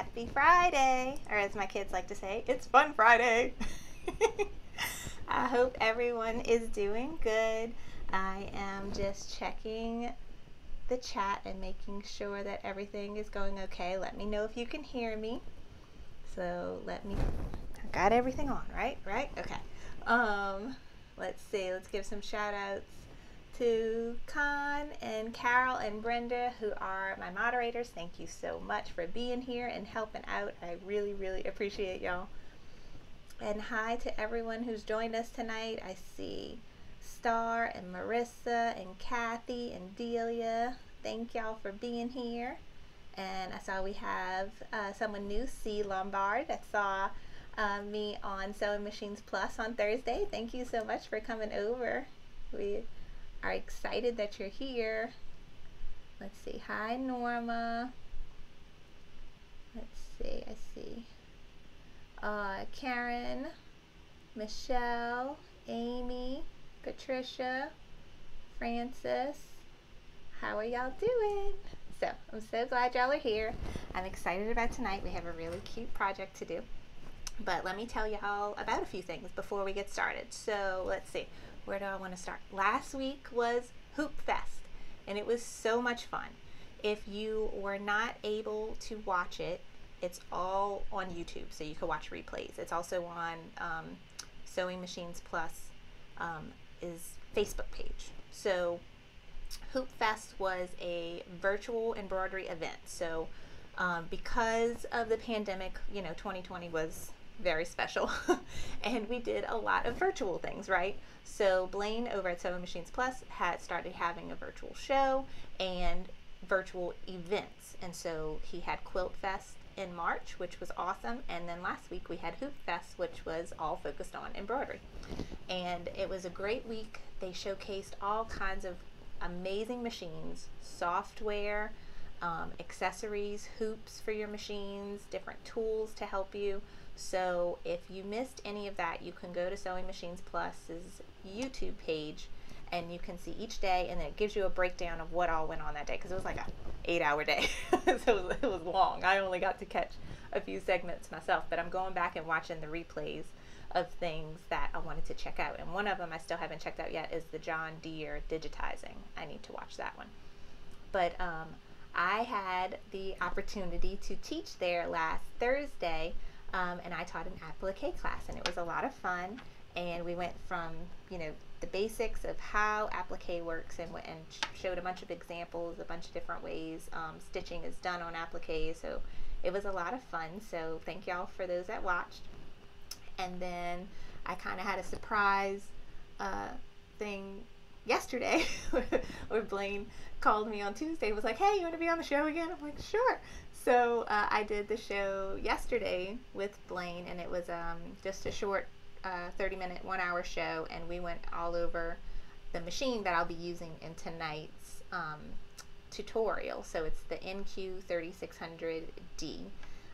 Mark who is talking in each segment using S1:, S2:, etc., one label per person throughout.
S1: Happy Friday, or as my kids like to say, it's Fun Friday. I hope everyone is doing good. I am just checking the chat and making sure that everything is going okay. Let me know if you can hear me. So let me, I got everything on, right? Right? Okay. Um, let's see, let's give some shout outs to Con and Carol and Brenda, who are my moderators. Thank you so much for being here and helping out. I really, really appreciate y'all. And hi to everyone who's joined us tonight. I see Star and Marissa and Kathy and Delia. Thank y'all for being here. And I saw we have uh, someone new, C. Lombard, that saw uh, me on Sewing Machines Plus on Thursday. Thank you so much for coming over. We are excited that you're here. Let's see. Hi, Norma. Let's see. I see. Uh, Karen, Michelle, Amy, Patricia, Francis. How are y'all doing? So, I'm so glad y'all are here. I'm excited about tonight. We have a really cute project to do. But let me tell y'all about a few things before we get started. So, let's see where do I want to start? Last week was Hoop Fest, and it was so much fun. If you were not able to watch it, it's all on YouTube, so you can watch replays. It's also on um, Sewing Machines Plus um, is Facebook page. So Hoop Fest was a virtual embroidery event. So um, because of the pandemic, you know, 2020 was very special. and we did a lot of virtual things, right? So Blaine over at Sewing Machines Plus had started having a virtual show and virtual events. And so he had Quilt Fest in March, which was awesome. And then last week we had Hoop Fest, which was all focused on embroidery. And it was a great week. They showcased all kinds of amazing machines, software, um, accessories, hoops for your machines, different tools to help you. So if you missed any of that, you can go to Sewing Machines Plus's YouTube page and you can see each day and then it gives you a breakdown of what all went on that day because it was like a eight hour day. So it was, long. I only got to catch a few segments myself but i'm going back and watching the replays of things that i wanted to check out and one of them i still haven't checked out yet is the John Deer digitizing. I need to watch that one. But um, i had the opportunity to teach there last thursday um, and I taught an applique class, and it was a lot of fun. And we went from you know the basics of how applique works, and and showed a bunch of examples, a bunch of different ways um, stitching is done on applique. So it was a lot of fun. So thank y'all for those that watched. And then I kind of had a surprise uh, thing yesterday where Blaine called me on Tuesday was like, hey, you want to be on the show again? I'm like, sure. So uh, I did the show yesterday with Blaine, and it was um, just a short uh, 30 minute, one hour show, and we went all over the machine that I'll be using in tonight's um, tutorial. So it's the NQ3600D.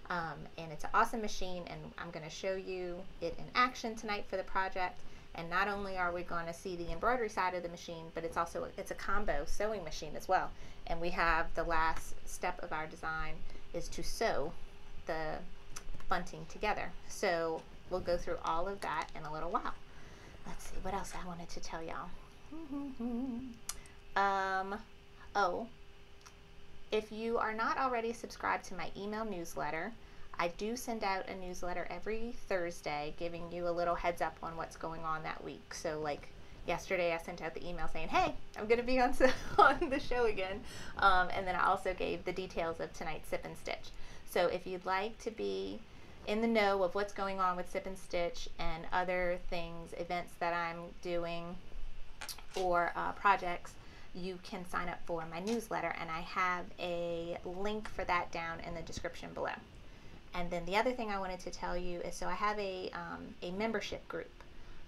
S1: Um, and it's an awesome machine, and I'm going to show you it in action tonight for the project. And not only are we going to see the embroidery side of the machine, but it's also it's a combo sewing machine as well. And we have the last step of our design is to sew the bunting together. So we'll go through all of that in a little while. Let's see, what else I wanted to tell y'all. um, oh, if you are not already subscribed to my email newsletter, I do send out a newsletter every Thursday giving you a little heads up on what's going on that week. So, like yesterday, I sent out the email saying, Hey, I'm going to be on, on the show again. Um, and then I also gave the details of tonight's Sip and Stitch. So, if you'd like to be in the know of what's going on with Sip and Stitch and other things, events that I'm doing, or uh, projects, you can sign up for my newsletter, and I have a link for that down in the description below. And then the other thing I wanted to tell you is so I have a, um, a membership group.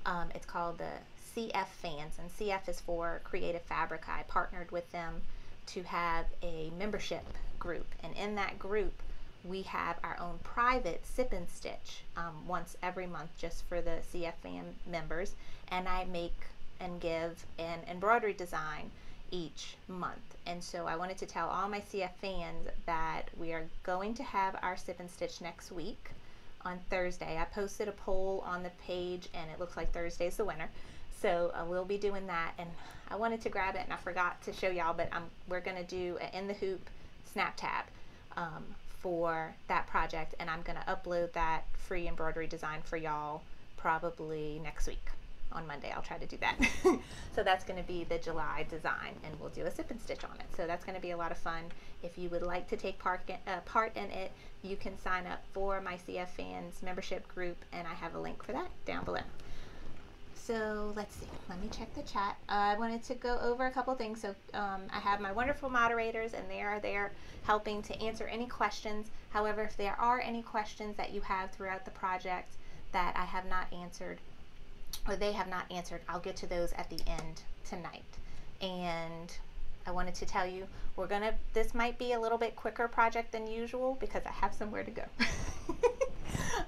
S1: Um, it's called the CF Fans, and CF is for Creative Fabrica. I partnered with them to have a membership group, and in that group, we have our own private sip and stitch um, once every month just for the CF fan members, and I make and give an embroidery design each month. And so I wanted to tell all my CF fans that we are going to have our sip and stitch next week on Thursday. I posted a poll on the page and it looks like Thursday's the winner. So uh, we'll be doing that and I wanted to grab it and I forgot to show y'all, but I'm, we're going to do an in the hoop snap tab um, for that project and I'm going to upload that free embroidery design for y'all probably next week on Monday. I'll try to do that. so that's going to be the July design and we'll do a sip and stitch on it. So that's going to be a lot of fun. If you would like to take part in, uh, part in it, you can sign up for my CF Fans membership group and I have a link for that down below. So let's see, let me check the chat. Uh, I wanted to go over a couple things. So um, I have my wonderful moderators and they are there helping to answer any questions. However, if there are any questions that you have throughout the project that I have not answered, or they have not answered, I'll get to those at the end tonight. And I wanted to tell you, we're gonna, this might be a little bit quicker project than usual because I have somewhere to go.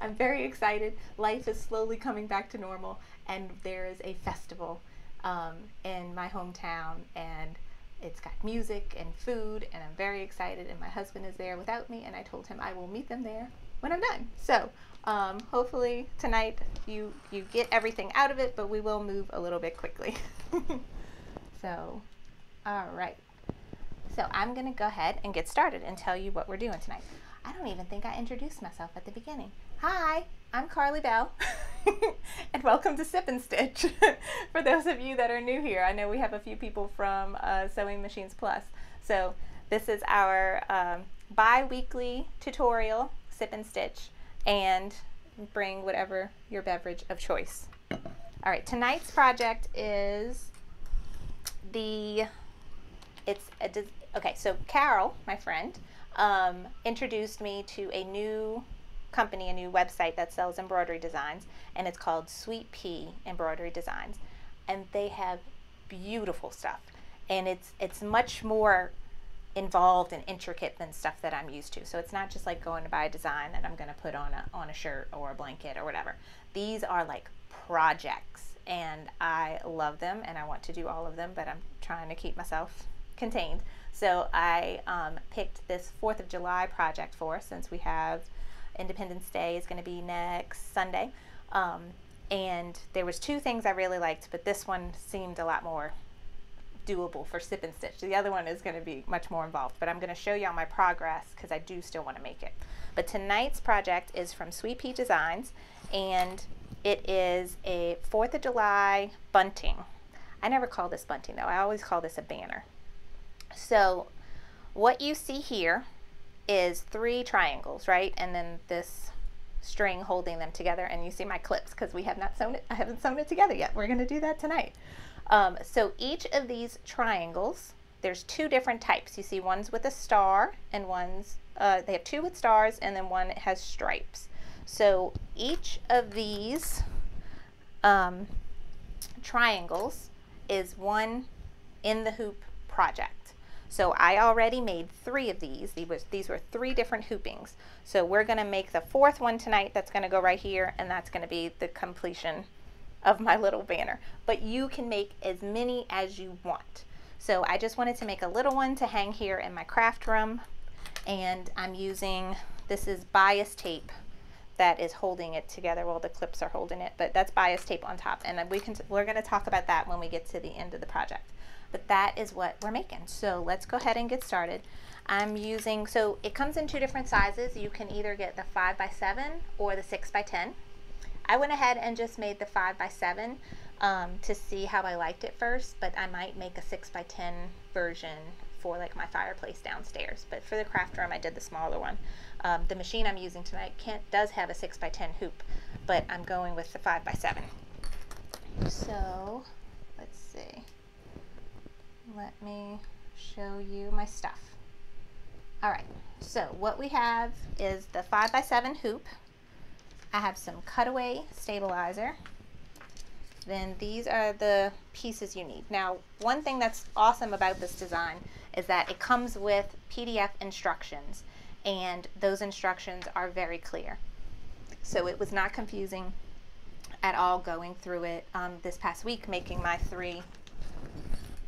S1: I'm very excited. Life is slowly coming back to normal and there is a festival um, in my hometown and it's got music and food and I'm very excited and my husband is there without me and I told him I will meet them there when I'm done. So um, hopefully tonight you you get everything out of it, but we will move a little bit quickly. so, all right. So I'm gonna go ahead and get started and tell you what we're doing tonight. I don't even think I introduced myself at the beginning. Hi, I'm Karlie Belle, and welcome to Sip and Stitch. For those of you that are new here, I know we have a few people from uh, Sewing Machines Plus. So this is our um, bi-weekly tutorial, Sip and Stitch and bring whatever your beverage of choice. All right, tonight's project is the, it's, a, okay, so Carol, my friend, um, introduced me to a new company, a new website that sells embroidery designs, and it's called Sweet Pea Embroidery Designs. And they have beautiful stuff. And it's it's much more involved and intricate than stuff that I'm used to. So it's not just like going to buy a design that I'm going to put on a on a shirt or a blanket or whatever. These are like projects and I love them and I want to do all of them, but I'm trying to keep myself contained. So I um, picked this 4th of July project for since we have Independence Day is going to be next Sunday. Um, and there was two things I really liked, but this one seemed a lot more doable for sip and stitch. The other one is going to be much more involved, but I'm going to show you all my progress because I do still want to make it. But tonight's project is from Sweet Pea Designs, and it is a 4th of July bunting. I never call this bunting though, I always call this a banner. So what you see here is three triangles, right? And then this string holding them together and you see my clips because we have not sewn it, I haven't sewn it together yet. We're going to do that tonight. Um, so each of these triangles, there's two different types. You see ones with a star and ones, uh, they have two with stars and then one has stripes. So each of these um, triangles is one in the hoop project. So I already made three of these. These, was, these were three different hoopings. So we're going to make the fourth one tonight. That's going to go right here, and that's going to be the completion of my little banner. But you can make as many as you want. So I just wanted to make a little one to hang here in my craft room. And I'm using, this is bias tape that is holding it together. Well, the clips are holding it, but that's bias tape on top. And we can, we're gonna talk about that when we get to the end of the project. But that is what we're making. So let's go ahead and get started. I'm using, so it comes in two different sizes. You can either get the five by seven or the six by 10. I went ahead and just made the 5 by 7 um, to see how I liked it first, but I might make a 6 by 10 version for like my fireplace downstairs. But for the craft room, I did the smaller one. Um, the machine I'm using tonight can does have a 6 by 10 hoop, but I'm going with the 5 by 7 So, let's see. Let me show you my stuff. All right, so what we have is the 5 by 7 hoop. I have some cutaway stabilizer. Then these are the pieces you need. Now, one thing that's awesome about this design is that it comes with PDF instructions and those instructions are very clear. So it was not confusing at all going through it um, this past week making my three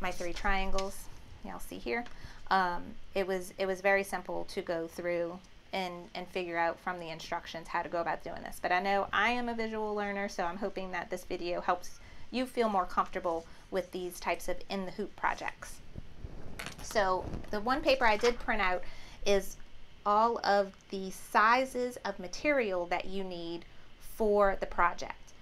S1: my three triangles. Y'all see here. Um, it was it was very simple to go through and and figure out from the instructions how to go about doing this. But I know I am a visual learner, so I'm hoping that this video helps you feel more comfortable with these types of in the hoop projects. So the one paper I did print out is all of the sizes of material that you need for the project.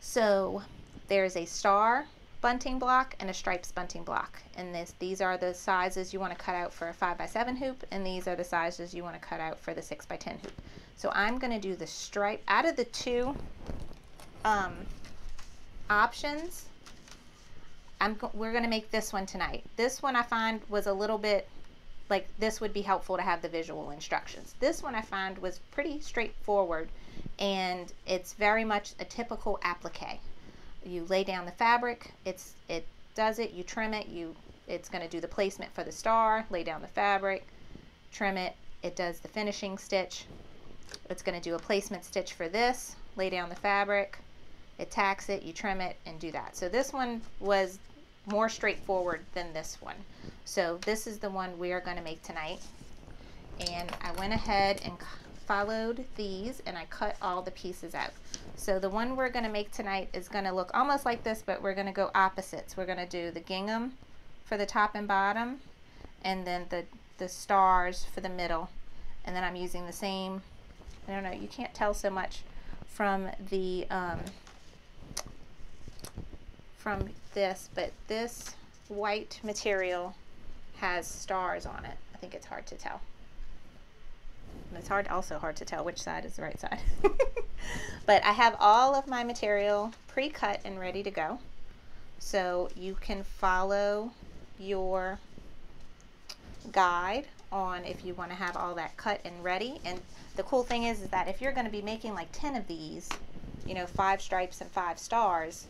S1: So there's a star bunting block and a stripes bunting block. And this, these are the sizes you want to cut out for a 5x7 hoop, and these are the sizes you want to cut out for the 6x10 hoop. So I'm going to do the stripe, out of the two um, options, I'm we're going to make this one tonight. This one I find was a little bit like this would be helpful to have the visual instructions. This one I find was pretty straightforward and it's very much a typical applique. You lay down the fabric, it's it does it, you trim it, you it's going to do the placement for the star, lay down the fabric, trim it, it does the finishing stitch. It's going to do a placement stitch for this, lay down the fabric, it tacks it, you trim it, and do that. So this one was more straightforward than this one. So this is the one we are going to make tonight. And I went ahead and followed these and I cut all the pieces out. So the one we're going to make tonight is going to look almost like this, but we're going to go opposites. We're going to do the gingham for the top and bottom, and then the, the stars for the middle. And then I'm using the same, I don't know, you can't tell so much from the, um, from this, but this white material has stars on it. I think it's hard to tell. It's hard, also hard to tell which side is the right side. but I have all of my material pre-cut and ready to go. So you can follow your guide on if you want to have all that cut and ready. And the cool thing is, is that if you're going to be making like 10 of these, you know, five stripes and five stars,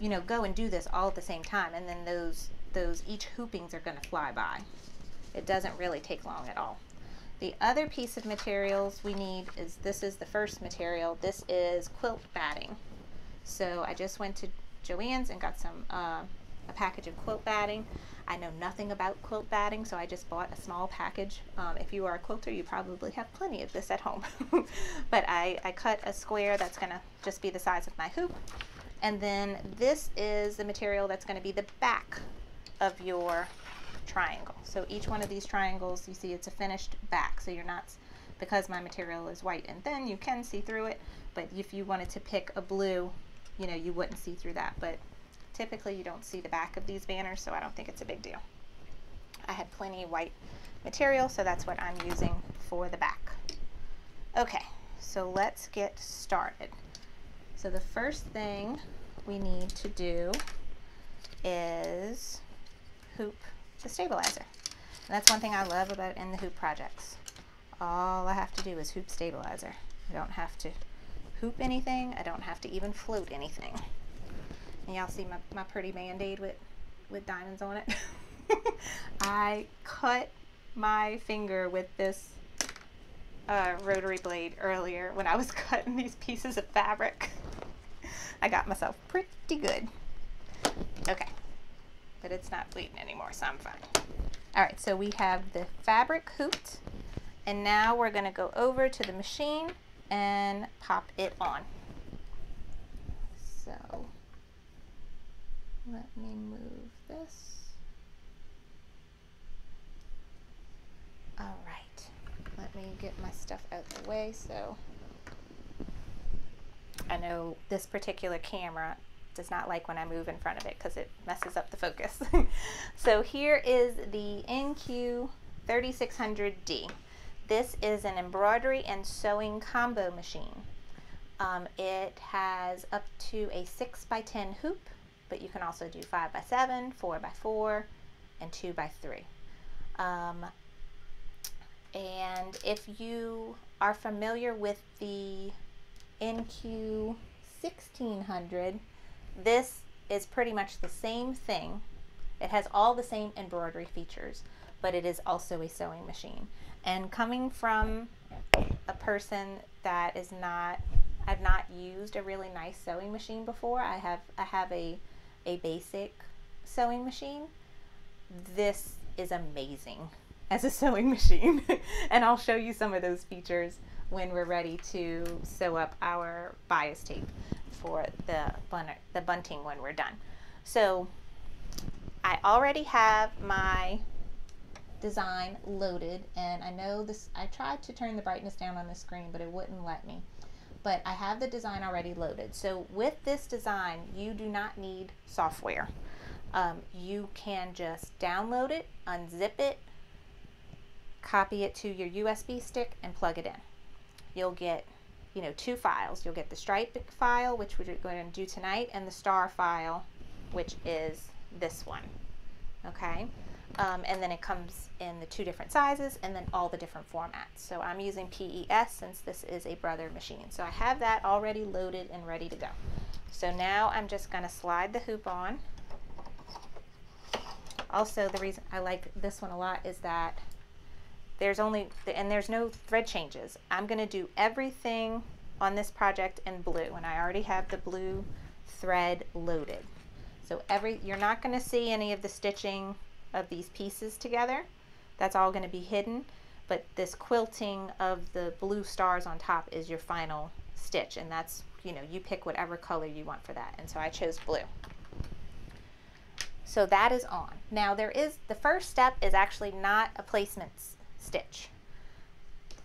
S1: you know, go and do this all at the same time. And then those, those each hoopings are going to fly by. It doesn't really take long at all. The other piece of materials we need is, this is the first material. This is quilt batting. So I just went to Joann's and got some, uh, a package of quilt batting. I know nothing about quilt batting, so I just bought a small package. Um, if you are a quilter, you probably have plenty of this at home. but I, I cut a square that's going to just be the size of my hoop. And then this is the material that's going to be the back of your triangle. So each one of these triangles, you see it's a finished back. So you're not, because my material is white and thin, you can see through it. But if you wanted to pick a blue, you know, you wouldn't see through that. But typically you don't see the back of these banners, so I don't think it's a big deal. I had plenty of white material, so that's what I'm using for the back. Okay, so let's get started. So the first thing we need to do is hoop the stabilizer. And that's one thing I love about in the hoop projects. All I have to do is hoop stabilizer. I don't have to hoop anything. I don't have to even float anything. And y'all see my, my pretty band-aid with, with diamonds on it. I cut my finger with this uh, rotary blade earlier when I was cutting these pieces of fabric. I got myself pretty good. Okay, but it's not bleeding anymore, so I'm fine. All right, so we have the fabric hooped, and now we're gonna go over to the machine and pop it on. So, let me move this. All right, let me get my stuff out of the way so I know this particular camera does not like when I move in front of it because it messes up the focus. so here is the NQ 3600D. This is an embroidery and sewing combo machine. Um, it has up to a 6 by 10 hoop, but you can also do 5 by 7 4 by 4 and 2 by 3 um, and if you are familiar with the NQ 1600, this is pretty much the same thing. It has all the same embroidery features, but it is also a sewing machine. And coming from a person that is not, I've not used a really nice sewing machine before. I have, I have a, a basic sewing machine, this is amazing as a sewing machine. and I'll show you some of those features when we're ready to sew up our bias tape for the, the bunting when we're done. So I already have my design loaded and I know this I tried to turn the brightness down on the screen but it wouldn't let me. But I have the design already loaded. So with this design you do not need software. Um, you can just download it unzip it copy it to your USB stick and plug it in. You'll get you know two files you'll get the stripe file which we're going to do tonight and the star file which is this one okay um, and then it comes in the two different sizes and then all the different formats. So I'm using PES since this is a brother machine. So I have that already loaded and ready to go. So now I'm just going to slide the hoop on. Also, the reason I like this one a lot is that there's only, and there's no thread changes. I'm going to do everything on this project in blue, and I already have the blue thread loaded. So every, you're not going to see any of the stitching of these pieces together. That's all going to be hidden, but this quilting of the blue stars on top is your final stitch, and that's, you know, you pick whatever color you want for that, and so I chose blue. So that is on. Now there is, the first step is actually not a placement stitch.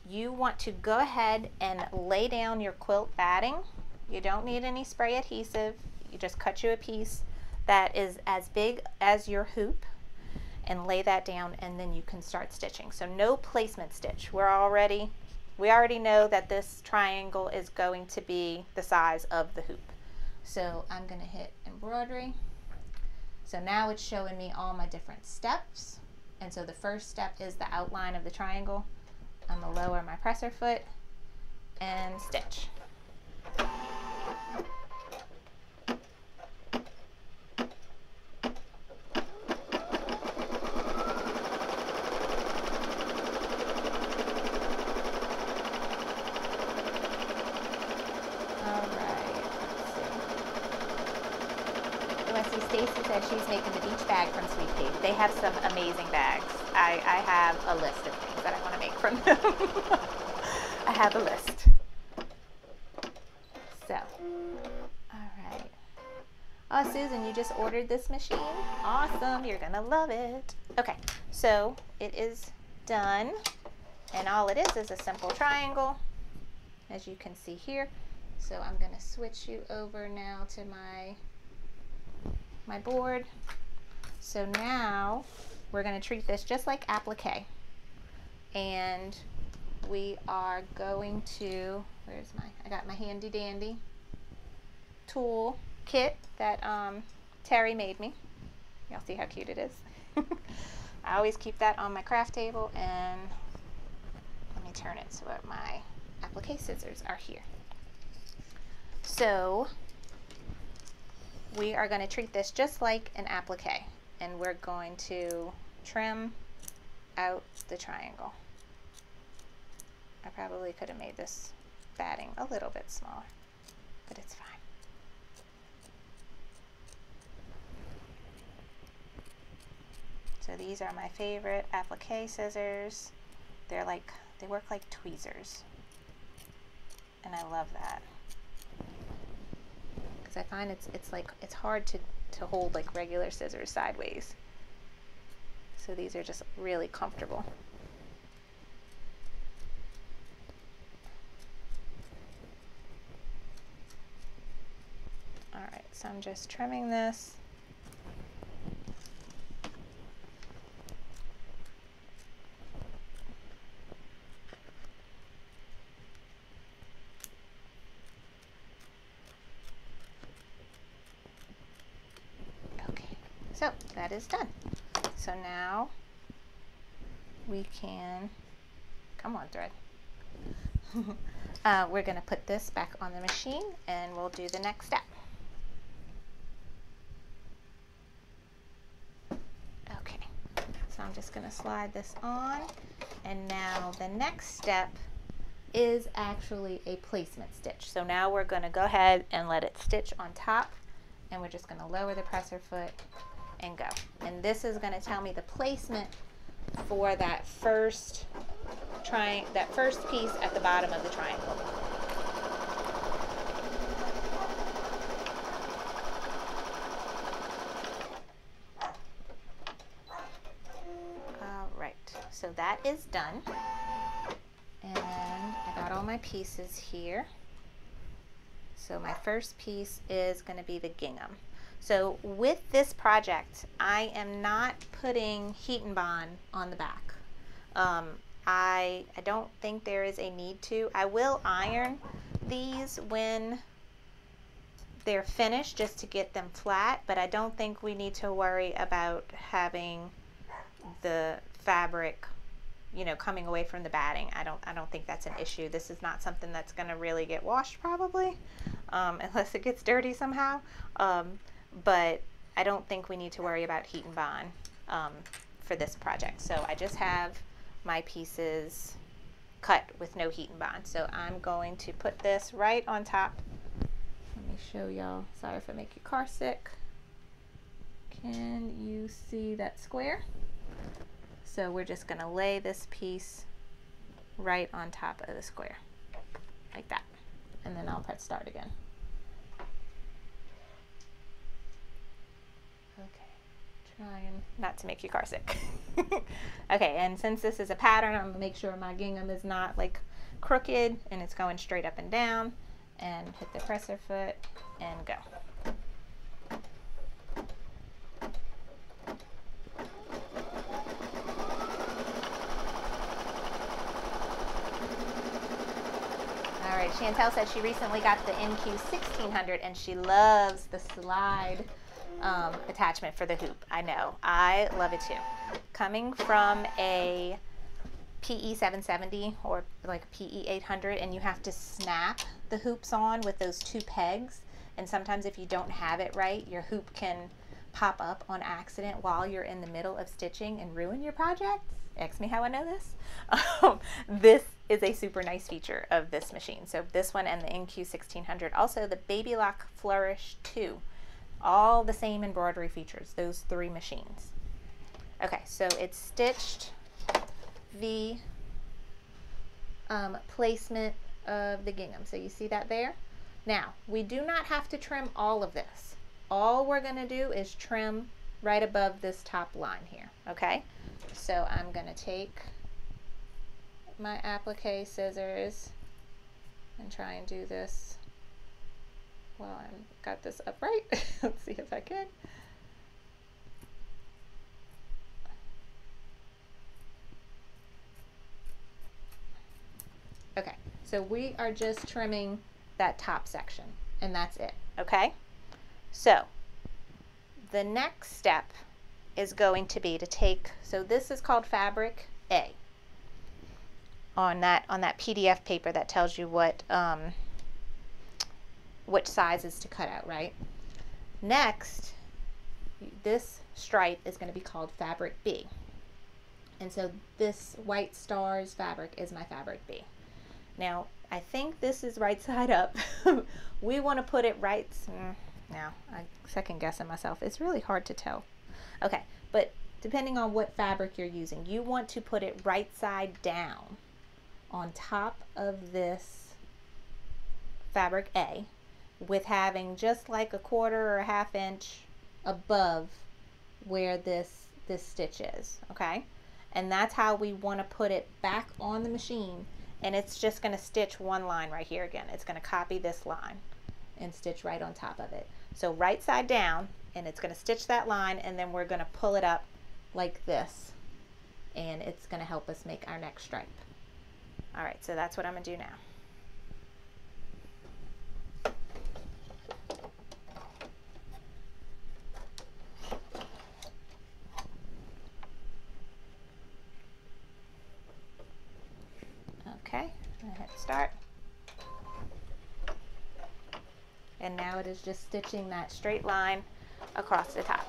S1: You want to go ahead and lay down your quilt batting. You don't need any spray adhesive. You just cut you a piece that is as big as your hoop and lay that down and then you can start stitching. So no placement stitch. We're already, we already know that this triangle is going to be the size of the hoop. So I'm going to hit embroidery. So now it's showing me all my different steps. And so the first step is the outline of the triangle. I'm to lower my presser foot and stitch. Stacy said she's making the beach bag from Sweet Pea. They have some amazing bags. I, I have a list of things that I want to make from them. I have a list. So, all right. Oh, Susan, you just ordered this machine? Awesome. You're going to love it. Okay, so it is done. And all it is is a simple triangle, as you can see here. So I'm going to switch you over now to my my board. So now we're going to treat this just like applique. And we are going to, where's my, I got my handy dandy tool kit that um, Terry made me. Y'all see how cute it is? I always keep that on my craft table and let me turn it so that my applique scissors are here. So we are going to treat this just like an applique and we're going to trim out the triangle. I probably could have made this batting a little bit smaller, but it's fine. So these are my favorite applique scissors. They're like, they work like tweezers. And I love that because I find it's it's like it's hard to to hold like regular scissors sideways. So these are just really comfortable. All right, so I'm just trimming this. So that is done. So now we can, come on thread. uh, we're going to put this back on the machine and we'll do the next step. Okay, so I'm just going to slide this on and now the next step is actually a placement stitch. So now we're going to go ahead and let it stitch on top and we're just going to lower the presser foot and go. And this is going to tell me the placement for that first trying that first piece at the bottom of the triangle. All right, so that is done. And I got all my pieces here. So my first piece is going to be the gingham. So with this project, I am not putting heat and bond on the back. Um, I, I don't think there is a need to. I will iron these when they're finished just to get them flat, but I don't think we need to worry about having the fabric you know coming away from the batting i don't i don't think that's an issue this is not something that's going to really get washed probably um, unless it gets dirty somehow um, but i don't think we need to worry about heat and bond um, for this project. So i just have my pieces cut with no heat and bond. So i'm going to put this right on top. Let me show y'all. Sorry if i make your car sick. Can you see that square? So we're just going to lay this piece right on top of the square, like that. And then I'll press start again. Okay, not to make you car sick. okay, and since this is a pattern, I'm to make sure my gingham is not like crooked and it's going straight up and down. And hit the presser foot and go. All right, Chantel said she recently got the NQ 1600 and she loves the slide um, attachment for the hoop. I know. I love it too. Coming from a PE 770 or like PE 800 and you have to snap the hoops on with those two pegs and sometimes if you don't have it right your hoop can pop up on accident while you're in the middle of stitching and ruin your project. Ask me how I know this. Um, this is a super nice feature of this machine. So this one and the NQ 1600. Also the Baby Lock Flourish 2. All the same embroidery features, those three machines. Okay, so it's stitched the um, placement of the gingham. So you see that there? Now, we do not have to trim all of this. All we're going to do is trim right above this top line here, okay? So I'm going to take my applique scissors and try and do this while I've got this upright. Let's see if I can. Okay, so we are just trimming that top section and that's it, okay? So the next step is going to be to take, so this is called fabric A on that on that PDF paper that tells you what um, which sizes to cut out, right? Next, this stripe is going to be called fabric B. And so this white stars fabric is my fabric B. Now, I think this is right side up. we want to put it right, mm, now I second guessing myself. It's really hard to tell. Okay, but depending on what fabric you're using, you want to put it right side down on top of this fabric A with having just like a quarter or a half inch above where this this stitch is okay? And that's how we want to put it back on the machine and it's just going to stitch one line right here again. It's going to copy this line and stitch right on top of it. So right side down and it's going to stitch that line and then we're going to pull it up like this and it's going to help us make our next stripe. All right, so that's what I'm gonna do now. Okay, I hit start. And now it is just stitching that straight line across the top.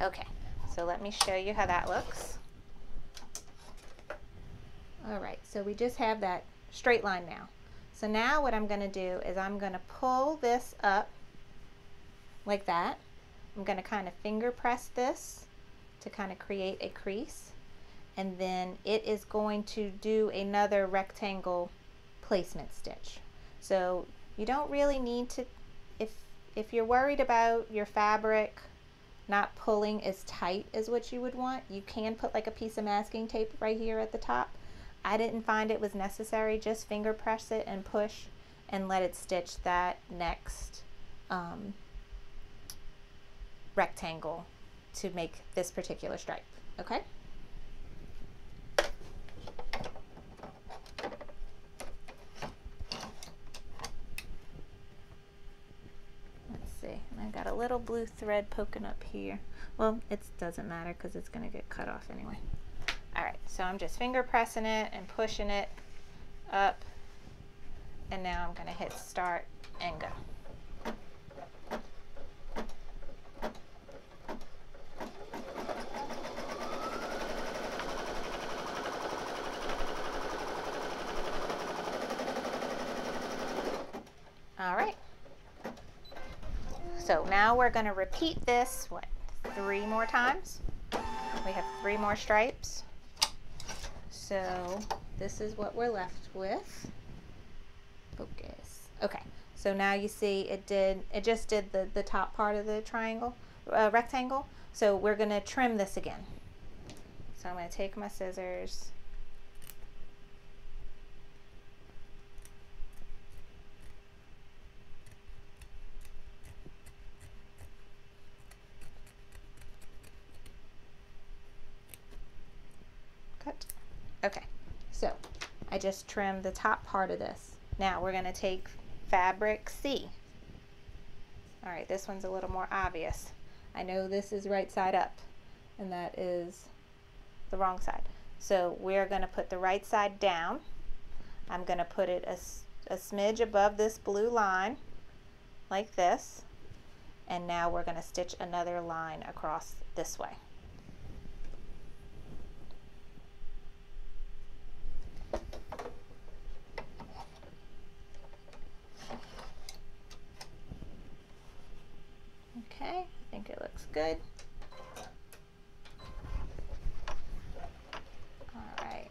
S1: Okay, so let me show you how that looks. All right, so we just have that straight line now. So now what I'm going to do is I'm going to pull this up like that. I'm going to kind of finger press this to kind of create a crease and then it is going to do another rectangle placement stitch. So you don't really need to, if, if you're worried about your fabric not pulling as tight as what you would want, you can put like a piece of masking tape right here at the top. I didn't find it was necessary, just finger press it and push and let it stitch that next um, rectangle to make this particular stripe, okay? Let's see, I've got a little blue thread poking up here. Well, it doesn't matter because it's going to get cut off anyway. All right, so I'm just finger pressing it and pushing it up. And now I'm going to hit start and go. All right. So now we're going to repeat this, what, three more times? We have three more stripes. So this is what we're left with. Focus. Okay, so now you see it did, it just did the, the top part of the triangle, uh, rectangle. So we're going to trim this again. So I'm going to take my scissors cut. Okay, so I just trimmed the top part of this. Now we're going to take fabric C. All right, this one's a little more obvious. I know this is right side up, and that is the wrong side. So we're going to put the right side down. I'm going to put it a, a smidge above this blue line, like this. And now we're going to stitch another line across this way. Okay, I think it looks good. All right.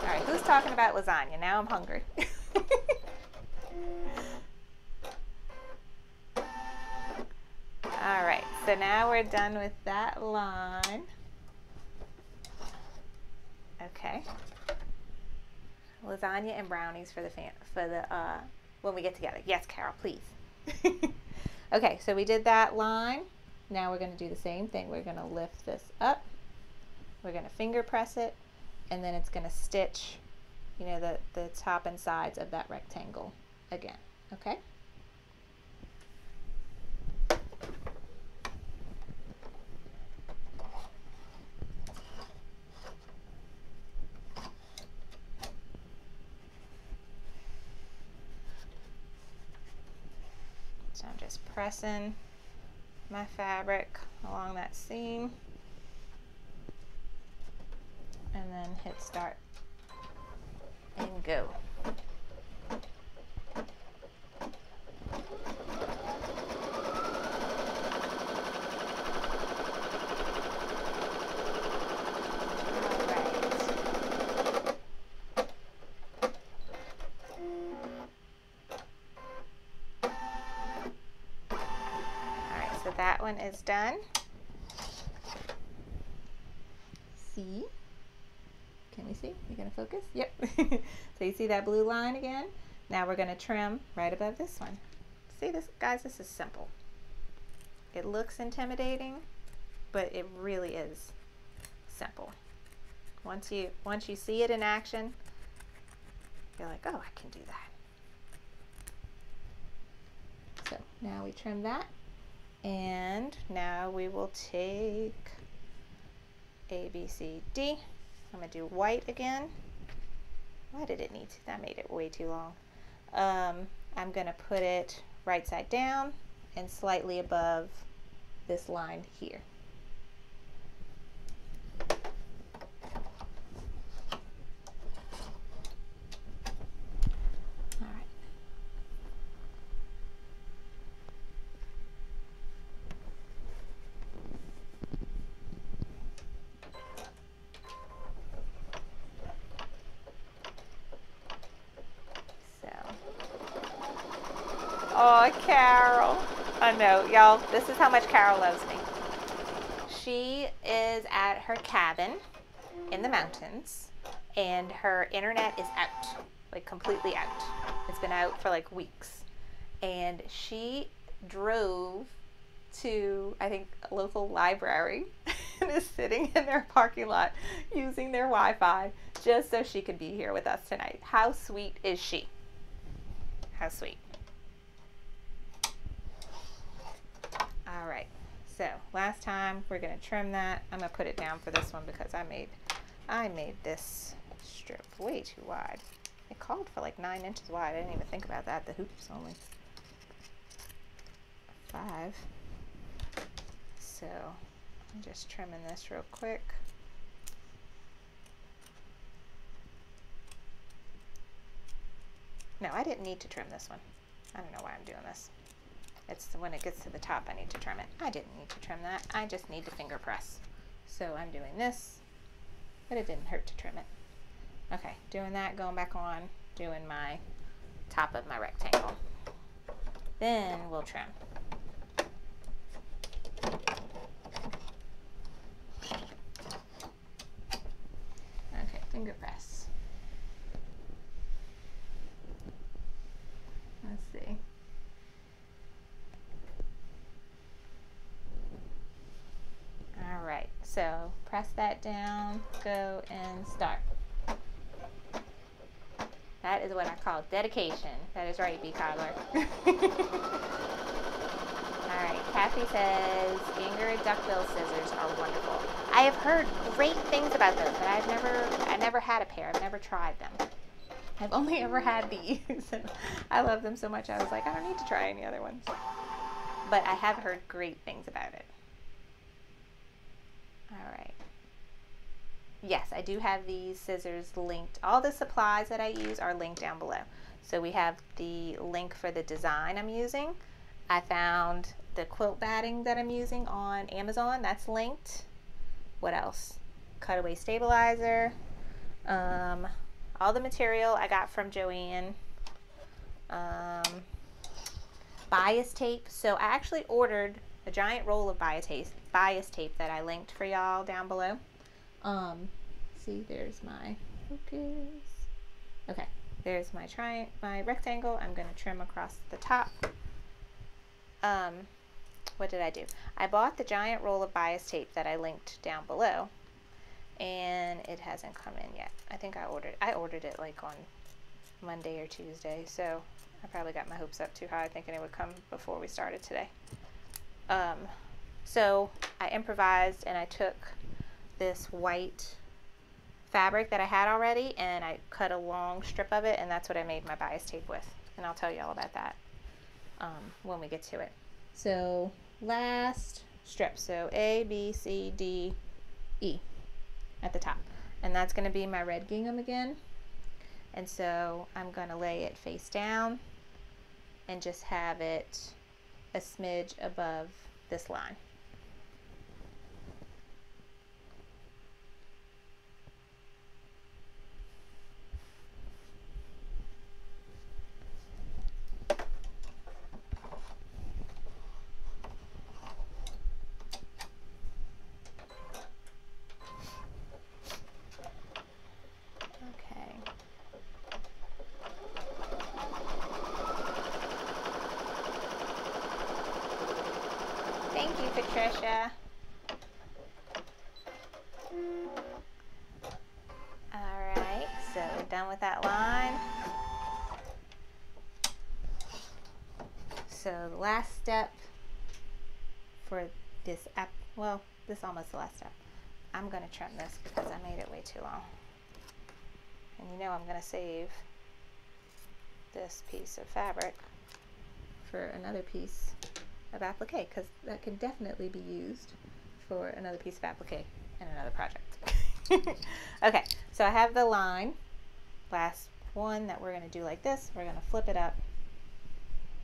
S1: All right, who's talking about lasagna? Now I'm hungry. All right, so now we're done with that line. Okay lasagna and brownies for the fan for the uh, when we get together. Yes, Carol, please. okay, so we did that line. Now we're going to do the same thing. We're going to lift this up. We're going to finger press it, and then it's going to stitch, you know, the, the top and sides of that rectangle again. Okay? Pressing my fabric along that seam and then hit start and go. that one is done. See? Can we see? You're gonna focus? Yep. so you see that blue line again? Now we're gonna trim right above this one. See this, guys, this is simple. It looks intimidating, but it really is simple. Once you, once you see it in action, you're like, oh, I can do that. So now we trim that. And now we will take A, B, C, D. I'm to do white again. Why did it need to? That made it way too long. Um, I'm going to put it right side down and slightly above this line here. All right. So. Oh, Carol. Know, y'all. This is how much Carol loves me. She is at her cabin in the mountains, and her internet is out, like completely out. It's been out for like weeks. And she drove to, I think, a local library and is sitting in their parking lot using their Wi Fi just so she could be here with us tonight. How sweet is she? How sweet. All right, so last time we're gonna trim that. I'm gonna put it down for this one because I made, I made this strip way too wide. It called for like nine inches wide. I didn't even think about that. The hoop's only five. So I'm just trimming this real quick. No, I didn't need to trim this one. I don't know why I'm doing this. It's when it gets to the top I need to trim it. I didn't need to trim that. I just need to finger press. So I'm doing this, but it didn't hurt to trim it. Okay, doing that, going back on, doing my top of my rectangle. Then we'll trim. Okay, finger press. Let's see. All right, so press that down, go and start. That is what I call dedication. That is right, B. Cobbler. All right, Kathy says Gingher duckbill scissors are wonderful. I have heard great things about those, but I've never, I never had a pair. I've never tried them. I've only ever had these. I love them so much. I was like, I don't need to try any other ones. But I have heard great things about it. All right. Yes, I do have these scissors linked. All the supplies that I use are linked down below. So we have the link for the design I'm using. I found the quilt batting that I'm using on Amazon. That's linked. What else? Cutaway stabilizer. Um, all the material I got from Joann. Um, bias tape. So I actually ordered a giant roll of bias tape, bias tape that I linked for y'all down below. Um, see, there's my focus. Okay, there's my tri my rectangle. I'm going to trim across the top. Um, what did I do? I bought the giant roll of bias tape that I linked down below, and it hasn't come in yet. I think I ordered I ordered it like on Monday or Tuesday, so I probably got my hopes up too high, thinking it would come before we started today. Um, so I improvised and I took this white fabric that I had already and I cut a long strip of it and that's what I made my bias tape with. And I'll tell you all about that um, when we get to it. So last strip, so A, B, C, D, E at the top. And that's going to be my red gingham again. And so I'm going to lay it face down and just have it a smidge above this line. Okay. Thank you, Patricia. All right, so we're done with that line. So the last step for this app, well, this is almost the last step. I'm gonna trim this because I made it way too long. And you know I'm gonna save this piece of fabric for another piece of applique because that can definitely be used for another piece of applique in another project. okay, so I have the line, last one that we're going to do like this. We're going to flip it up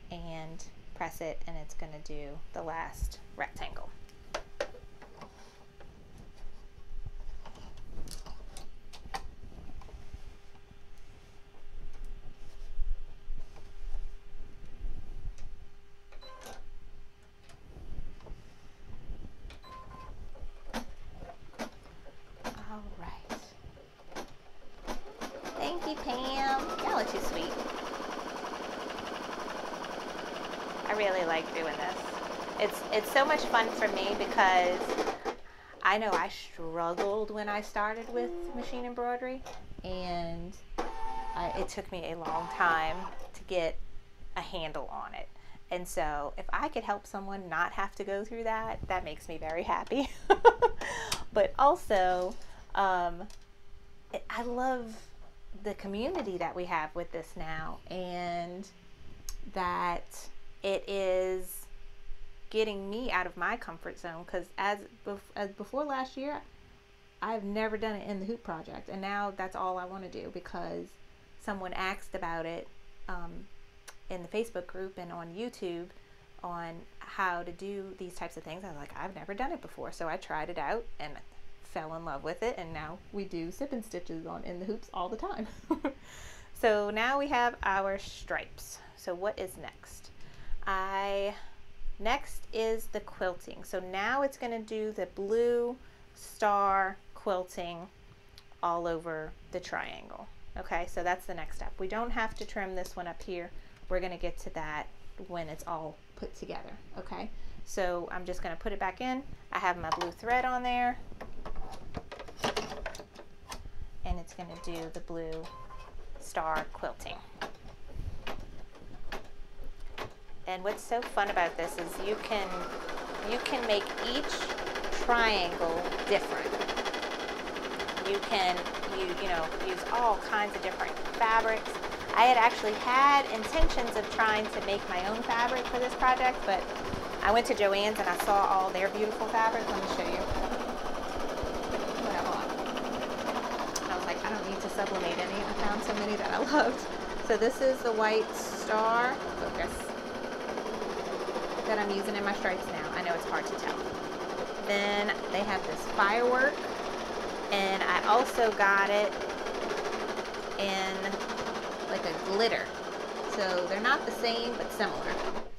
S1: and press it and it's going to do the last rectangle. it's so much fun for me because I know I struggled when I started with machine embroidery, and I, it took me a long time to get a handle on it. And so, if I could help someone not have to go through that, that makes me very happy. but also, um, I love the community that we have with this now, and that it is getting me out of my comfort zone because as, as before last year i've never done it in the hoop project and now that's all i want to do because someone asked about it um, in the facebook group and on youtube on how to do these types of things. I was like i've never done it before. So i tried it out and fell in love with it and now we do sip and stitches on in the hoops all the time. So now we have our stripes. So what is next? I Next is the quilting. So now it's going to do the blue star quilting all over the triangle. Okay, so that's the next step. We don't have to trim this one up here. We're going to get to that when it's all put together. Okay, so I'm just going to put it back in. I have my blue thread on there. And it's going to do the blue star quilting. And what's so fun about this is you can you can make each triangle different. You can you you know use all kinds of different fabrics. I had actually had intentions of trying to make my own fabric for this project, but I went to Joann's and I saw all their beautiful fabrics. Let me show you. I was like, I don't need to sublimate any. I found so many that I loved. So this is the white star. Focus that I'm using in my stripes now. I know it's hard to tell. Then they have this firework and I also got it in like a glitter. So they're not the same but similar.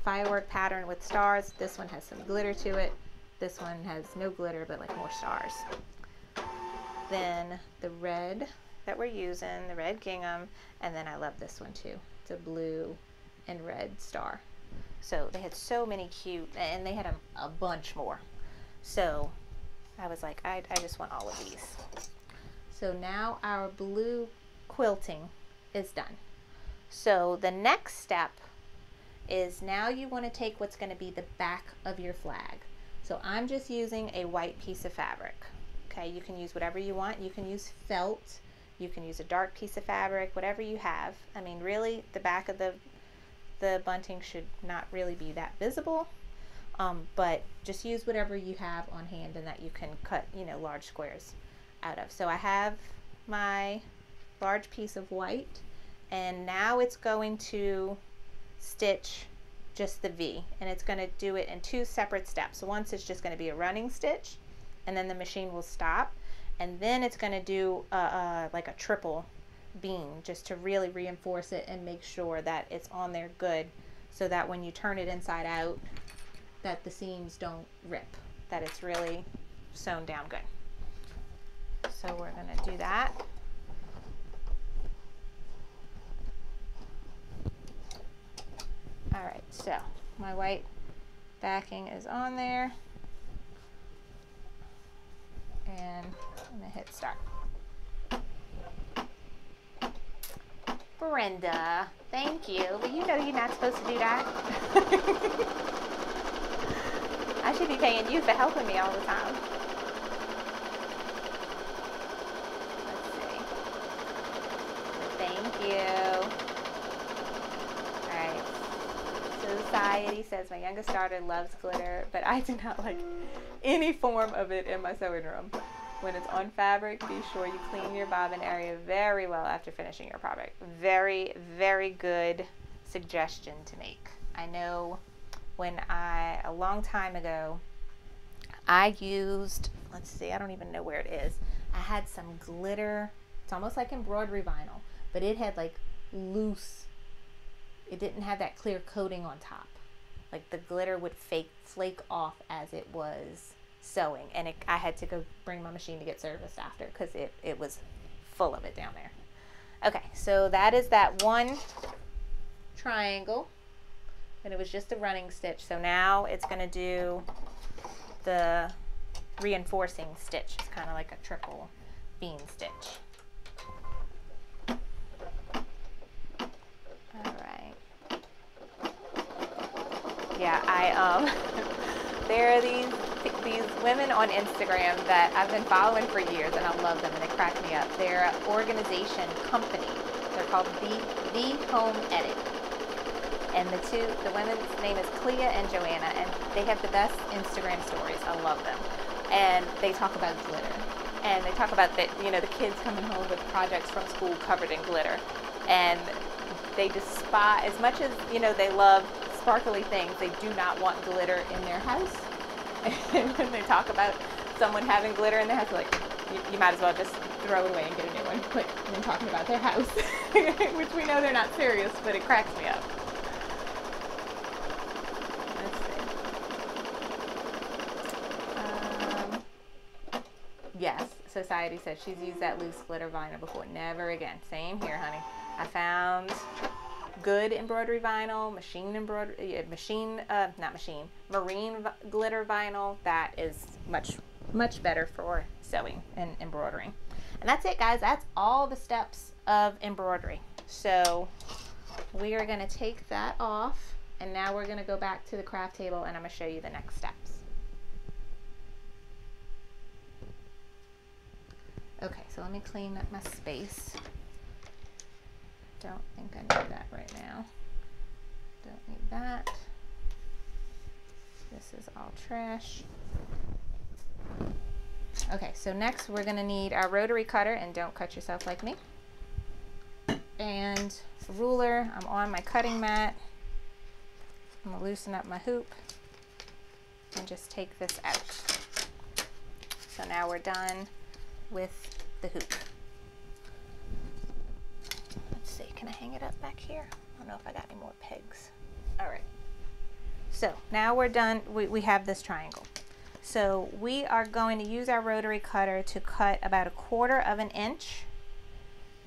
S1: Firework pattern with stars. This one has some glitter to it. This one has no glitter but like more stars. Then the red that we're using, the red gingham, and then I love this one too. It's a blue and red star. So they had so many cute, and they had a, a bunch more. So I was like, I, I just want all of these. So now our blue quilting is done. So the next step is now you want to take what's going to be the back of your flag. So I'm just using a white piece of fabric. Okay, you can use whatever you want. You can use felt. You can use a dark piece of fabric, whatever you have. I mean, really, the back of the the bunting should not really be that visible. Um, but just use whatever you have on hand and that you can cut, you know, large squares out of. So I have my large piece of white and now it's going to stitch just the V and it's going to do it in two separate steps. So once it's just going to be a running stitch and then the machine will stop and then it's going to do a, a, like a triple bean just to really reinforce it and make sure that it's on there good so that when you turn it inside out that the seams don't rip that it's really sewn down good. So we're going to do that. All right so my white backing is on there. And I'm going to hit start Brenda, thank you. But you know you're not supposed to do that. I should be paying you for helping me all the time. Let's see. Thank you. Alright. So Society says my youngest daughter loves glitter, but I do not like any form of it in my sewing room. When it's on fabric, be sure you clean your bobbin area very well after finishing your project. Very, very good suggestion to make. I know when I, a long time ago, I used, let's see, I don't even know where it is. I had some glitter, it's almost like embroidery vinyl, but it had like loose, it didn't have that clear coating on top. Like the glitter would fake, flake off as it was sewing. And it, I had to go bring my machine to get serviced after because it, it was full of it down there. Okay, so that is that one triangle. And it was just a running stitch. So now it's going to do the reinforcing stitch. It's kind of like a triple bean stitch. All right. Yeah, I, um, there are these, these women on Instagram that I've been following for years and I love them and they crack me up. They're an organization company. They're called The, the Home Edit and the two, the women's name is Clea and Joanna, and they have the best Instagram stories. I love them, and they talk about glitter, and they talk about that you know the kids coming home with projects from school covered in glitter, and they despise as much as you know they love sparkly things. They do not want glitter in their house, when they talk about someone having glitter in their house, like you, you might as well just throw it away and get a new one. Like when talking about their house, which we know they're not serious, but it cracks me up. Let's see. Um Yes, Society said she's used that loose glitter vinyl before. Never again. Same here, honey. I found good embroidery vinyl, machine embroidery, machine, uh, not machine, marine glitter vinyl. That is much, much better for sewing and embroidering. And that's it, guys. That's all the steps of embroidery. So we are going to take that off. And now we're going to go back to the craft table and I'm going to show you the next steps. Okay, so let me clean up my space. Don't think I need that right now. Don't need that. This is all trash. Okay, so next we're gonna need our rotary cutter, and don't cut yourself like me. And ruler, I'm on my cutting mat. I'm gonna loosen up my hoop and just take this out. So now we're done with the hoop. Let's see, can I hang it up back here? I don't know if I got any more pegs. All right. So now we're done, we, we have this triangle. So we are going to use our rotary cutter to cut about a quarter of an inch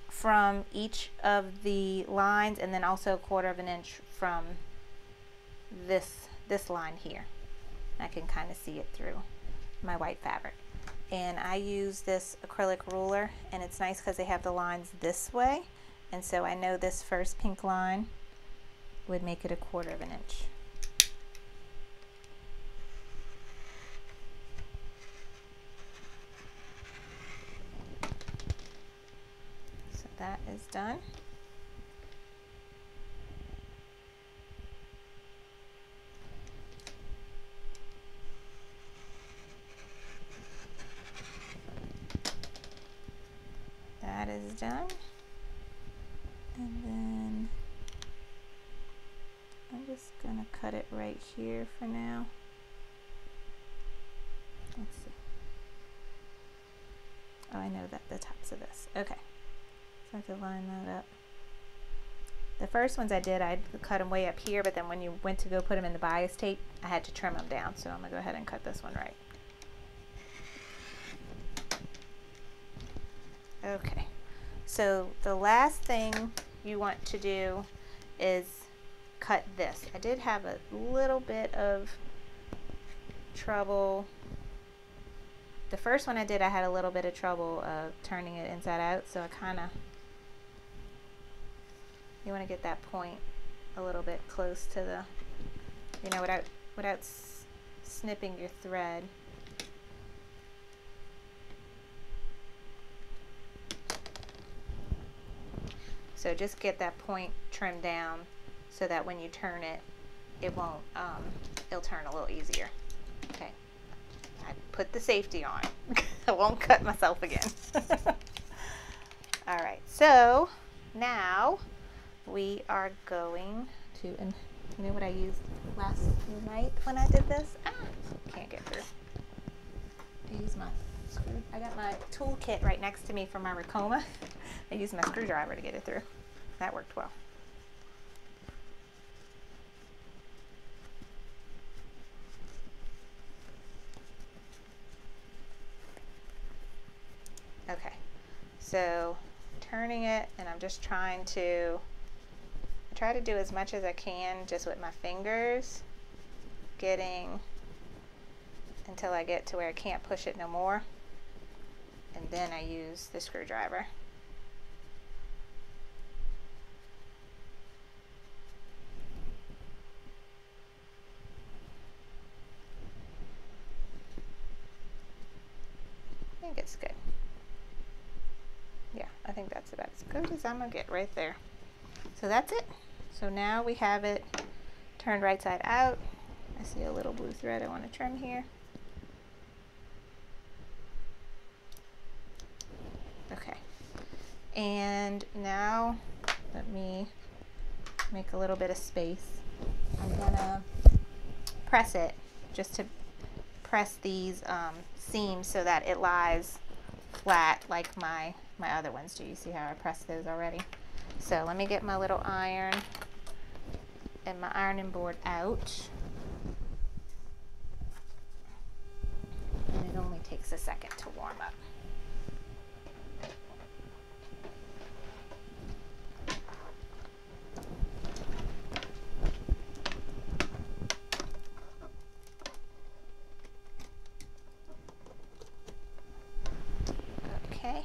S1: from each of the lines and then also a quarter of an inch from this this line here. I can kind of see it through my white fabric and I use this acrylic ruler and it's nice because they have the lines this way and so I know this first pink line would make it a quarter of an inch. So that is done. That is done. And then I'm just going to cut it right here for now. Let's see. Oh, I know that the tops of this. Okay. So I have to line that up. The first ones I did, I cut them way up here, but then when you went to go put them in the bias tape, I had to trim them down. So I'm going to go ahead and cut this one right. Okay. So the last thing you want to do is cut this. I did have a little bit of trouble. The first one I did, I had a little bit of trouble uh, turning it inside out, so I kind of, you want to get that point a little bit close to the, you know, without, without snipping your thread. So just get that point trimmed down so that when you turn it, it won't, um, it'll turn a little easier. Okay, I put the safety on. I won't cut myself again. All right, so now we are going to, and you know what I used last night when I did this? Ah, can't get through. I use my. I got my toolkit right next to me for my Ricoma. I used my screwdriver to get it through. That worked well. Okay, so turning it and I'm just trying to I try to do as much as I can just with my fingers getting until I get to where I can't push it no more and then I use the screwdriver. I think it's good. Yeah, I think that's about as good as I'm gonna get right there. So that's it. So now we have it turned right side out. I see a little blue thread I want to trim here. Okay. And now let me make a little bit of space. I'm gonna press it just to press these um, seams so that it lies flat like my, my other ones do. You see how I pressed those already? So let me get my little iron and my ironing board out. And it only takes a second to warm up. Okay,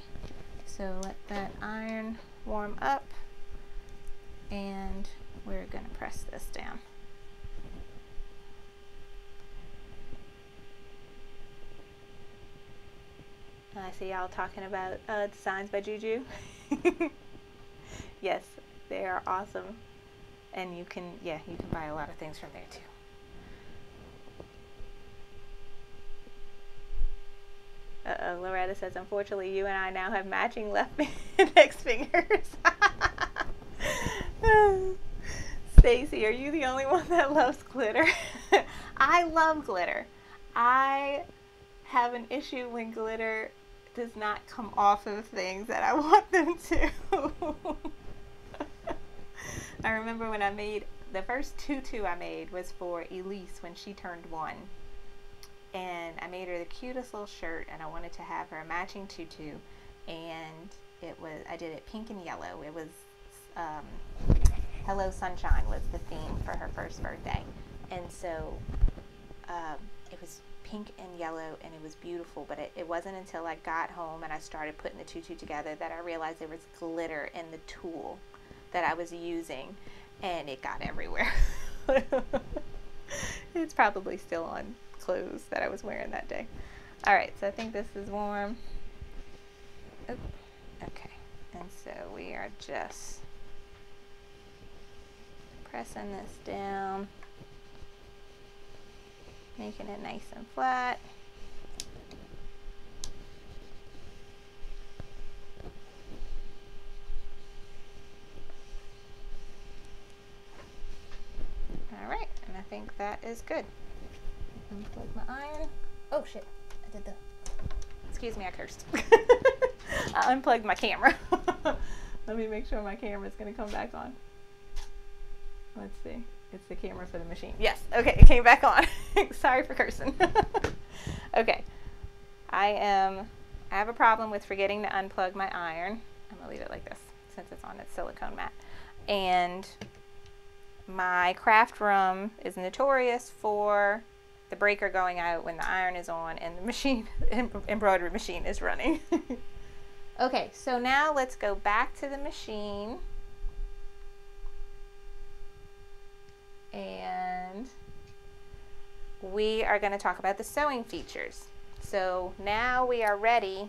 S1: so let that iron warm up and we're going to press this down. I see y'all talking about uh, designs by Juju. yes, they are awesome. And you can, yeah, you can buy a lot of things from there too. Uh-oh, Loretta says, unfortunately, you and I now have matching left index fingers. Stacy, are you the only one that loves glitter? I love glitter. I have an issue when glitter does not come off of things that I want them to. I remember when I made the first tutu I made was for Elise when she turned one. And I made her the cutest little shirt and I wanted to have her a matching tutu and it was I did it pink and yellow. It was um, Hello Sunshine was the theme for her first birthday. And so um, it was pink and yellow and it was beautiful, but it, it wasn't until I got home and I started putting the tutu together that I realized there was glitter in the tulle that I was using and it got everywhere. it's probably still on clothes that I was wearing that day. All right, so I think this is warm. Oh, okay, and so we are just pressing this down, making it nice and flat. All right, and I think that is good. Unplug my iron. Oh shit, I did the, excuse me, I cursed. I unplugged my camera. Let me make sure my camera is gonna come back on. Let's see. It's the camera for the machine. Yes. Okay. It came back on. Sorry for cursing. okay. I am. I have a problem with forgetting to unplug my iron. I'm gonna leave it like this since it's on its silicone mat. And my craft room is notorious for the breaker going out when the iron is on and the machine embroidery machine is running. okay, so now let's go back to the machine. and we are going to talk about the sewing features. So now we are ready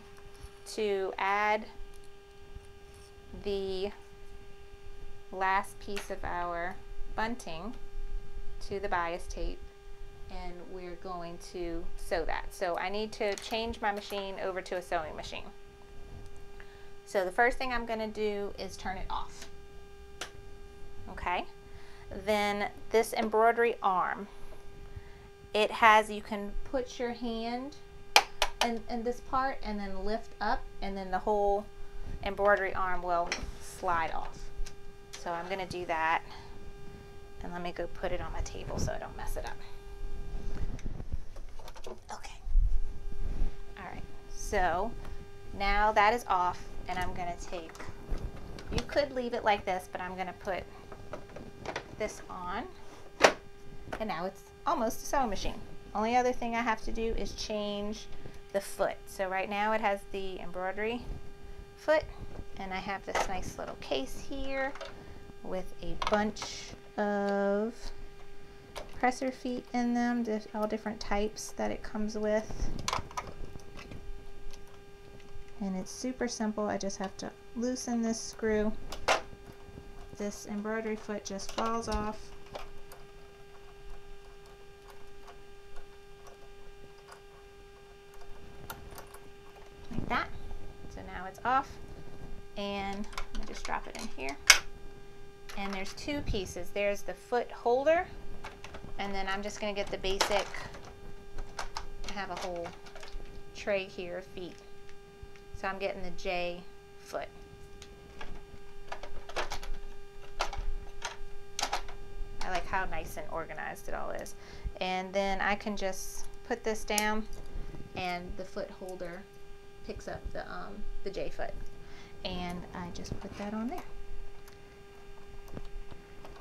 S1: to add the last piece of our bunting to the bias tape and we're going to sew that. So I need to change my machine over to a sewing machine. So the first thing I'm going to do is turn it off. Okay. Then this embroidery arm, it has, you can put your hand in, in this part and then lift up and then the whole embroidery arm will slide off. So I'm going to do that. And let me go put it on my table so I don't mess it up. Okay. All right. So now that is off and I'm going to take, you could leave it like this, but I'm going to put this on. And now it's almost a sewing machine. Only other thing I have to do is change the foot. So right now it has the embroidery foot and I have this nice little case here with a bunch of presser feet in them, all different types that it comes with. And it's super simple. I just have to loosen this screw. This embroidery foot just falls off. Like that. So now it's off. And I'm just drop it in here and there's two pieces. There's the foot holder and then I'm just going to get the basic, I have a whole tray here of feet. So I'm getting the J foot. I like how nice and organized it all is. And then I can just put this down and the foot holder picks up the, um, the J foot. And I just put that on there.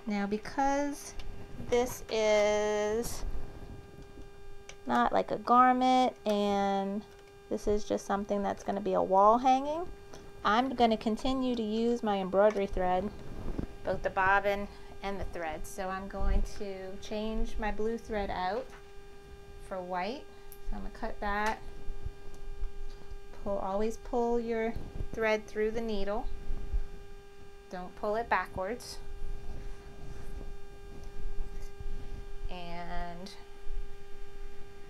S1: Now because this is not like a garment and this is just something that's going to be a wall hanging, I'm going to continue to use my embroidery thread, both the bobbin and the thread. So I'm going to change my blue thread out for white. So I'm going to cut that. Pull, always pull your thread through the needle. Don't pull it backwards. and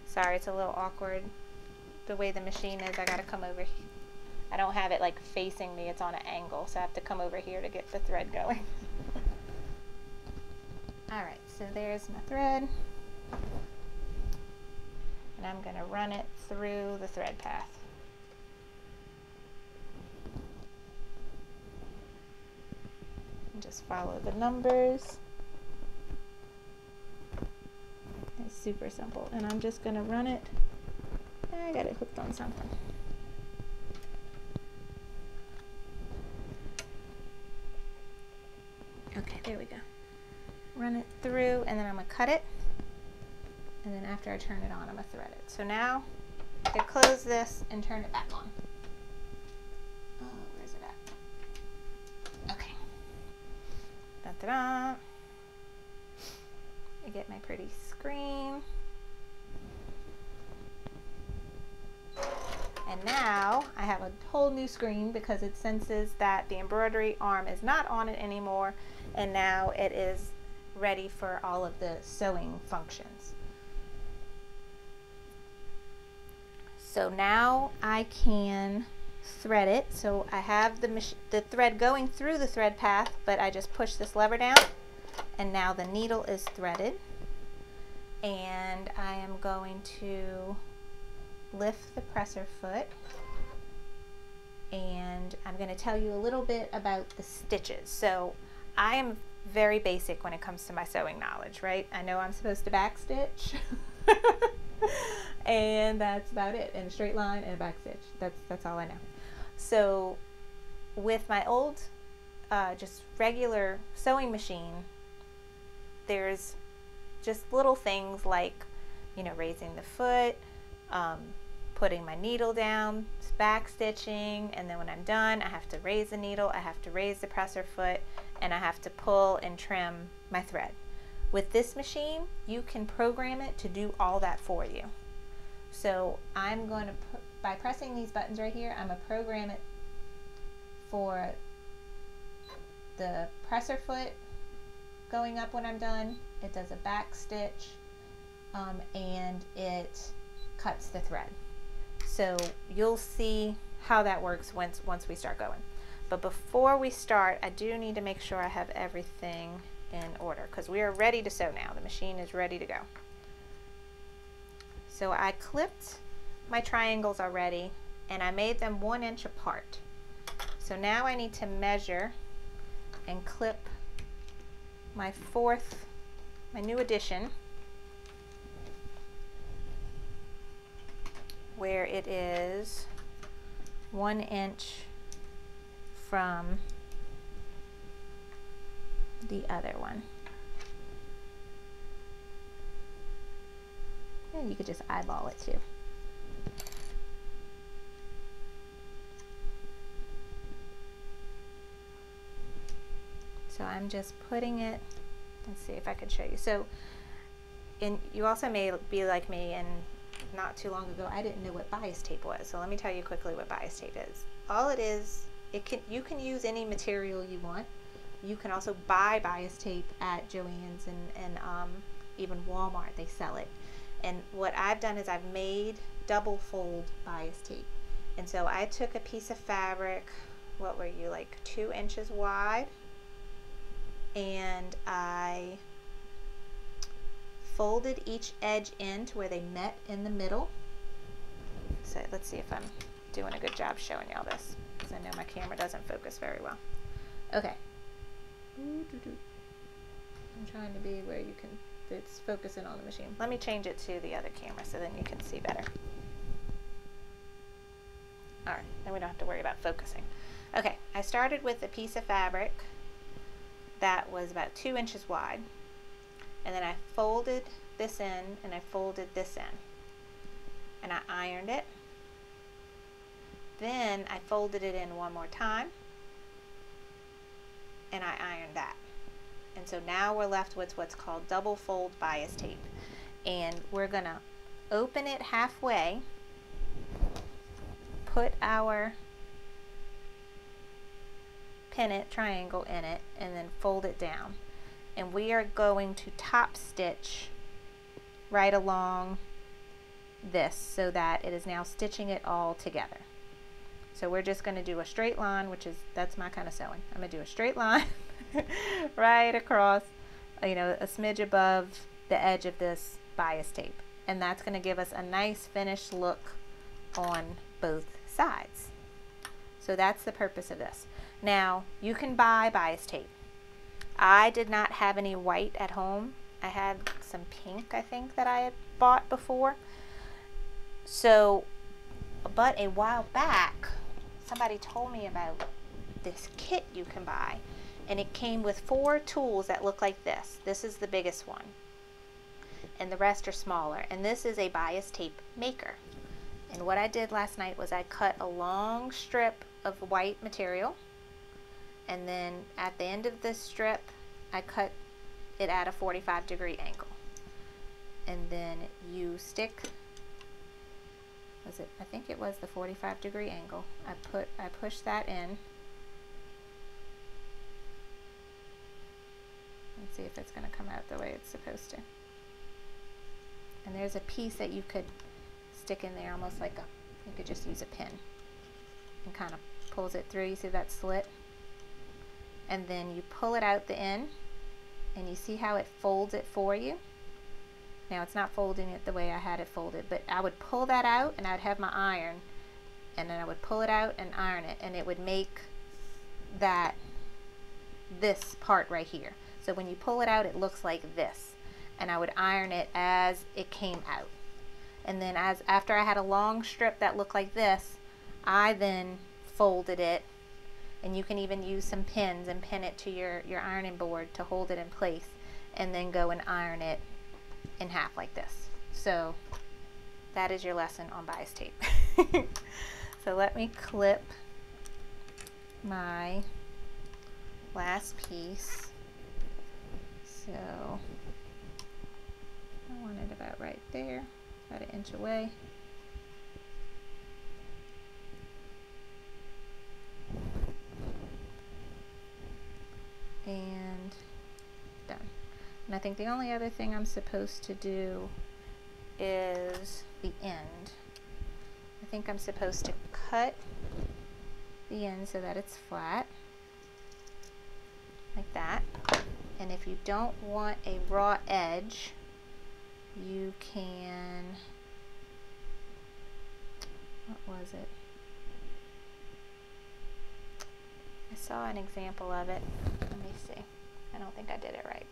S1: sorry it's a little awkward the way the machine is I gotta come over here I don't have it like facing me it's on an angle so I have to come over here to get the thread going alright so there's my thread and I'm gonna run it through the thread path and just follow the numbers It's super simple. And I'm just going to run it. I got it hooked on something. Okay, there we go. Run it through and then I'm to cut it. And then after I turn it on, I'm to thread it. So now I close this and turn it back on. Oh, where's it at? Okay. Da-da-da. I get my pretty screen. Now I have a whole new screen because it senses that the embroidery arm is not on it anymore and now it is ready for all of the sewing functions. So now I can thread it. So I have the, the thread going through the thread path, but I just push this lever down and now the needle is threaded and I am going to lift the presser foot and I'm going to tell you a little bit about the stitches. So I am very basic when it comes to my sewing knowledge, right? I know I'm supposed to back stitch and that's about it. And a straight line and a back stitch. That's, that's all I know. So with my old, uh, just regular sewing machine, there's just little things like, you know, raising the foot, um, putting my needle down, back stitching, and then when I'm done, I have to raise the needle, I have to raise the presser foot, and I have to pull and trim my thread. With this machine, you can program it to do all that for you. So I'm going to, by pressing these buttons right here, I'm going to program it for the presser foot going up when I'm done. It does a back stitch um, and it cuts the thread. So you'll see how that works once, once we start going. But before we start, I do need to make sure I have everything in order because we are ready to sew now. The machine is ready to go. So I clipped my triangles already and I made them one inch apart. So now I need to measure and clip my fourth, my new addition, where it is one inch from the other one. And you could just eyeball it too. So I'm just putting it, let's see if I can show you. So and you also may be like me and not too long ago I didn't know what bias tape was. So let me tell you quickly what bias tape is. All it is, it can you can use any material you want. You can also buy bias tape at Joann's and, and um, even Walmart, they sell it. And what I've done is I've made double fold bias tape. And so I took a piece of fabric, what were you, like two inches wide, and I folded each edge in to where they met in the middle. So let's see if I'm doing a good job showing y'all this, because I know my camera doesn't focus very well. Okay. I'm trying to be where you can it's focusing on the machine. Let me change it to the other camera so then you can see better. All right, then we don't have to worry about focusing. Okay, I started with a piece of fabric that was about two inches wide. And then I folded this in and I folded this in. And I ironed it. Then I folded it in one more time. And I ironed that. And so now we're left with what's called double fold bias tape. And we're going to open it halfway, put our pennant triangle in it, and then fold it down. And we are going to top stitch right along this so that it is now stitching it all together. So we're just going to do a straight line, which is, that's my kind of sewing. I'm going to do a straight line right across, you know, a smidge above the edge of this bias tape. And that's going to give us a nice finished look on both sides. So that's the purpose of this. Now, you can buy bias tape. I did not have any white at home. I had some pink, I think, that I had bought before. So, but a while back, somebody told me about this kit you can buy and it came with four tools that look like this. This is the biggest one and the rest are smaller and this is a bias tape maker. And what I did last night was I cut a long strip of white material and then at the end of this strip I cut it at a 45 degree angle and then you stick was it I think it was the 45 degree angle I put I pushed that in Let's see if it's going to come out the way it's supposed to. And there's a piece that you could stick in there almost like a, you could just use a pin and kind of pulls it through. You see that slit? And then you pull it out the end and you see how it folds it for you. Now it's not folding it the way I had it folded, but I would pull that out and I'd have my iron and then I would pull it out and iron it and it would make that this part right here. So when you pull it out, it looks like this. And I would iron it as it came out. And then as after I had a long strip that looked like this, I then folded it and you can even use some pins and pin it to your, your ironing board to hold it in place and then go and iron it in half like this. So that is your lesson on bias tape. so let me clip my last piece. So I want it about right there, about an inch away. And done. And I think the only other thing I'm supposed to do is the end. I think I'm supposed to cut the end so that it's flat, like that. And if you don't want a raw edge, you can, what was it? I saw an example of it. Let me see. I don't think I did it right.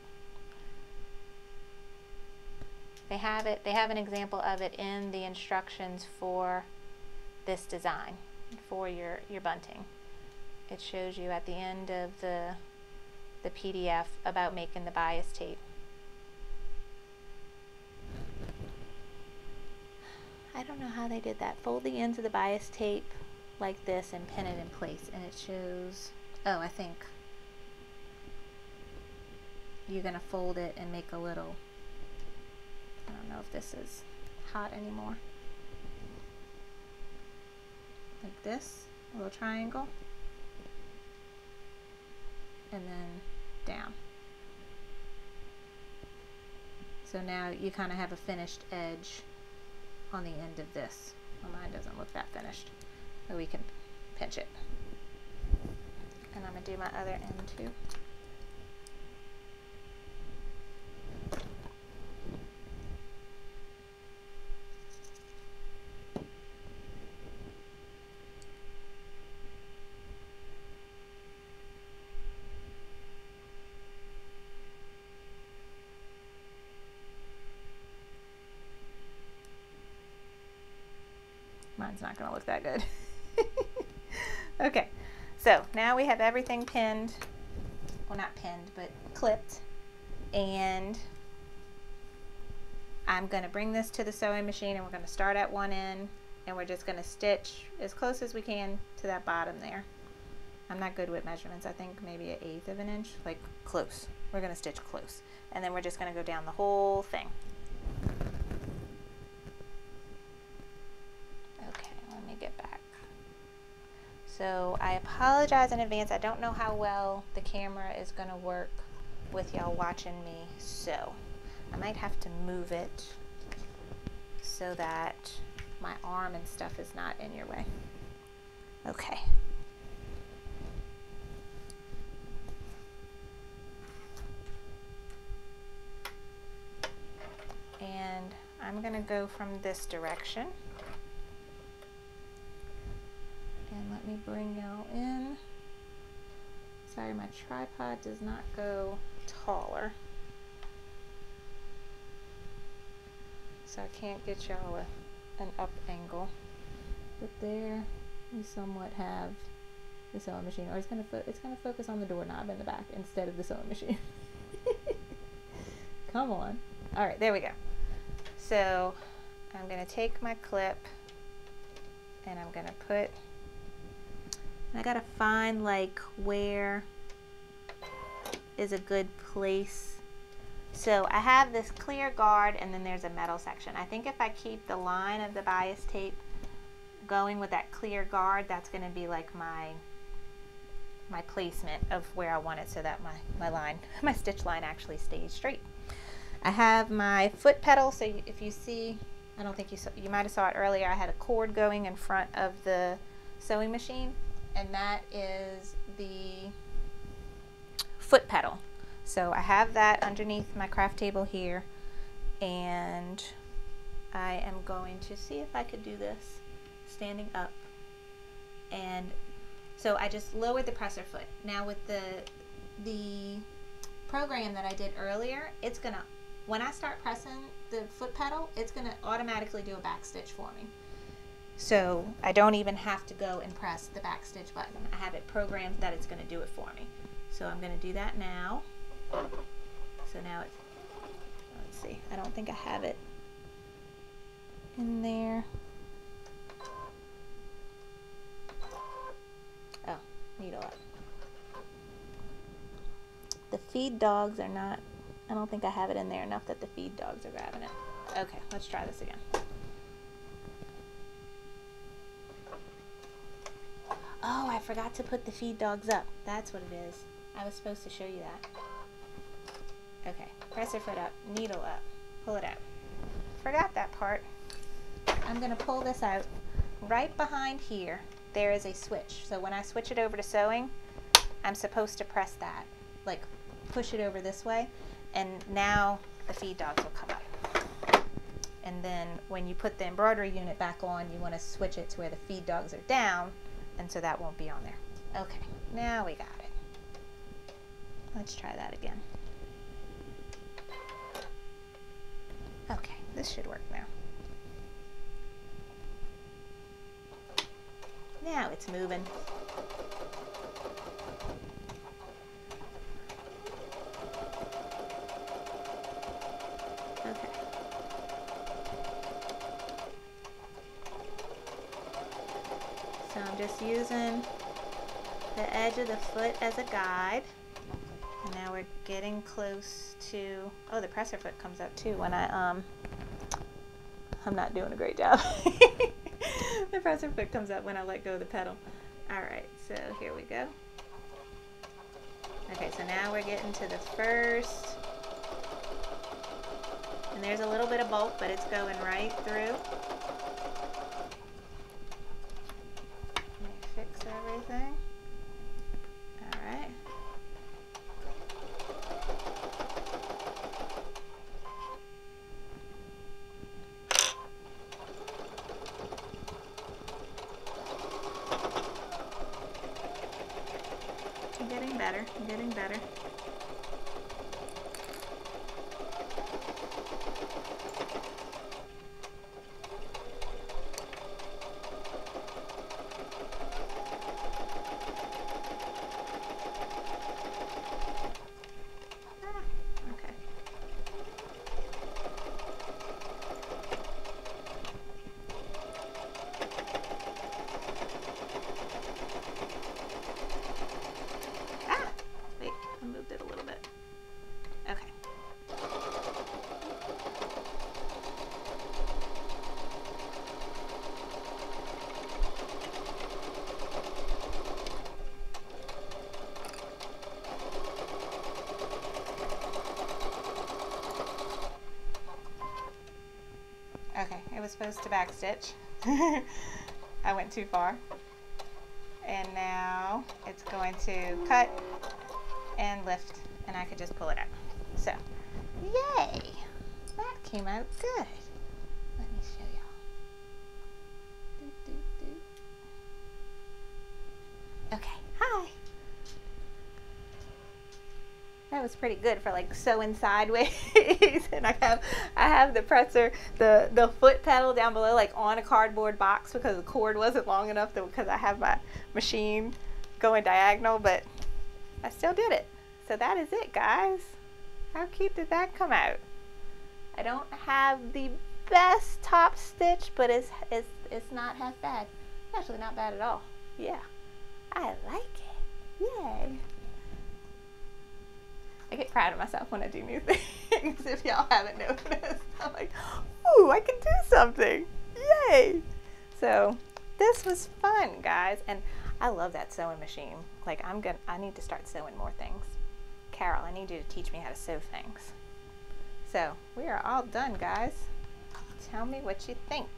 S1: They have it, they have an example of it in the instructions for this design, for your, your bunting. It shows you at the end of the, the PDF about making the bias tape. I don't know how they did that. Fold the ends of the bias tape like this and pin it in place and it shows, oh I think you're going to fold it and make a little I don't know if this is hot anymore. Like this, a little triangle. And then down. So now you kind of have a finished edge on the end of this. Well, mine doesn't look that finished. But we can pinch it. And I'm to do my other end too. Mine's not going to look that good. okay, so now we have everything pinned. Well, not pinned, but clipped. And I'm going to bring this to the sewing machine and we're going to start at one end and we're just going to stitch as close as we can to that bottom there. I'm not good with measurements. I think maybe an eighth of an inch, like close. We're going to stitch close. And then we're just going to go down the whole thing. So I apologize in advance. I don't know how well the camera is going to work with y'all watching me. So I might have to move it so that my arm and stuff is not in your way. Okay. And I'm going to go from this direction. And let me bring y'all in. Sorry, my tripod does not go taller. So I can't get y'all an up angle. But there we somewhat have the sewing machine. Or it's gonna it's gonna focus on the doorknob in the back instead of the sewing machine. Come on. All right, there we go. So I'm gonna take my clip and I'm gonna put I gotta find like where is a good place. So I have this clear guard and then there's a metal section. I think if I keep the line of the bias tape going with that clear guard, that's gonna be like my my placement of where I want it so that my, my line, my stitch line actually stays straight. I have my foot pedal, so if you see, I don't think you saw, you might have saw it earlier, I had a cord going in front of the sewing machine and that is the foot pedal. So I have that underneath my craft table here and I am going to see if I could do this standing up and so I just lowered the presser foot. Now with the the program that I did earlier, it's gonna when I start pressing the foot pedal, it's gonna automatically do a back stitch for me. So I don't even have to go and press the back stitch button. I have it programmed that it's going to do it for me. So I'm going to do that now. So now it's, let's see, I don't think I have it in there. Oh, needle up. The feed dogs are not, I don't think I have it in there enough that the feed dogs are grabbing it. Okay, let's try this again. Oh, I forgot to put the feed dogs up. That's what it is. I was supposed to show you that. Okay, press your foot up, needle up, pull it out. Forgot that part. I'm gonna pull this out. Right behind here, there is a switch. So when I switch it over to sewing, I'm supposed to press that, like push it over this way, and now the feed dogs will come up. And then when you put the embroidery unit back on, you want to switch it to where the feed dogs are down, and so that won't be on there. Okay, now we got it. Let's try that again. Okay, this should work now. Now it's moving. Okay. So I'm just using the edge of the foot as a guide. And now we're getting close to, oh, the presser foot comes up too when I, um, I'm not doing a great job. the presser foot comes up when I let go of the pedal. All right, so here we go. Okay, so now we're getting to the first, and there's a little bit of bulk, but it's going right through. Let me fix everything. All right. I'm getting better. I'm getting better. Ah, okay. Ah! Wait, I moved it a little bit. Okay. Okay, it was supposed to backstitch. I went too far. And now it's going to cut and lift and I could just pull it out. So, yay! That came out good. Let me show y'all. Okay, hi. That was pretty good for like sewing sideways. and I have I have the presser, the the foot pedal down below like on a cardboard box because the cord wasn't long enough because I have my machine going diagonal, but I still did it. So that is it, guys. How cute did that come out? I don't have the best top stitch, but it's it's it's not half bad. It's actually not bad at all. Yeah. I like it. Yay. I get proud of myself when I do new things. if y'all haven't noticed, I'm like, ooh, I can do something. Yay. So this was fun, guys. And I love that sewing machine. Like I'm gonna, I need to start sewing more things. Carol, I need you to teach me how to sew things. So we are all done, guys. Tell me what you think.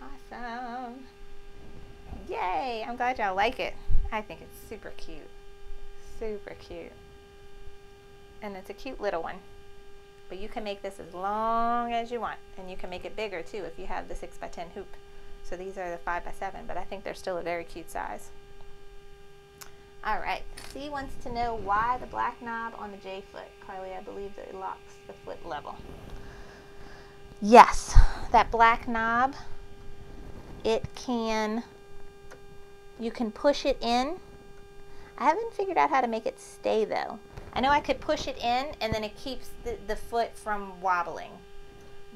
S1: Awesome. Yay! I'm glad y'all like it. I think it's super cute. Super cute. And it's a cute little one. But you can make this as long as you want. And you can make it bigger too if you have the 6x10 hoop. So these are the 5x7, but I think they're still a very cute size. All right, C wants to know why the black knob on the J foot. Carly, I believe that it locks the foot level. Yes, that black knob, it can, you can push it in. I haven't figured out how to make it stay though. I know I could push it in and then it keeps the, the foot from wobbling.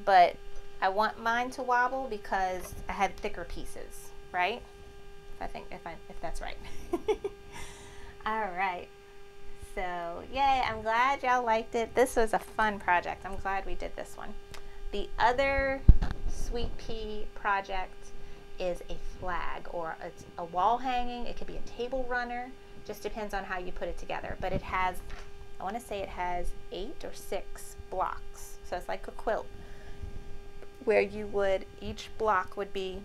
S1: But I want mine to wobble because I had thicker pieces, right? If I think if I if that's right. All right. So, yay, I'm glad y'all liked it. This was a fun project. I'm glad we did this one. The other Sweet Pea project is a flag or it's a wall hanging. It could be a table runner. Just depends on how you put it together. But it has, I want to say it has eight or six blocks. So it's like a quilt where you would, each block would be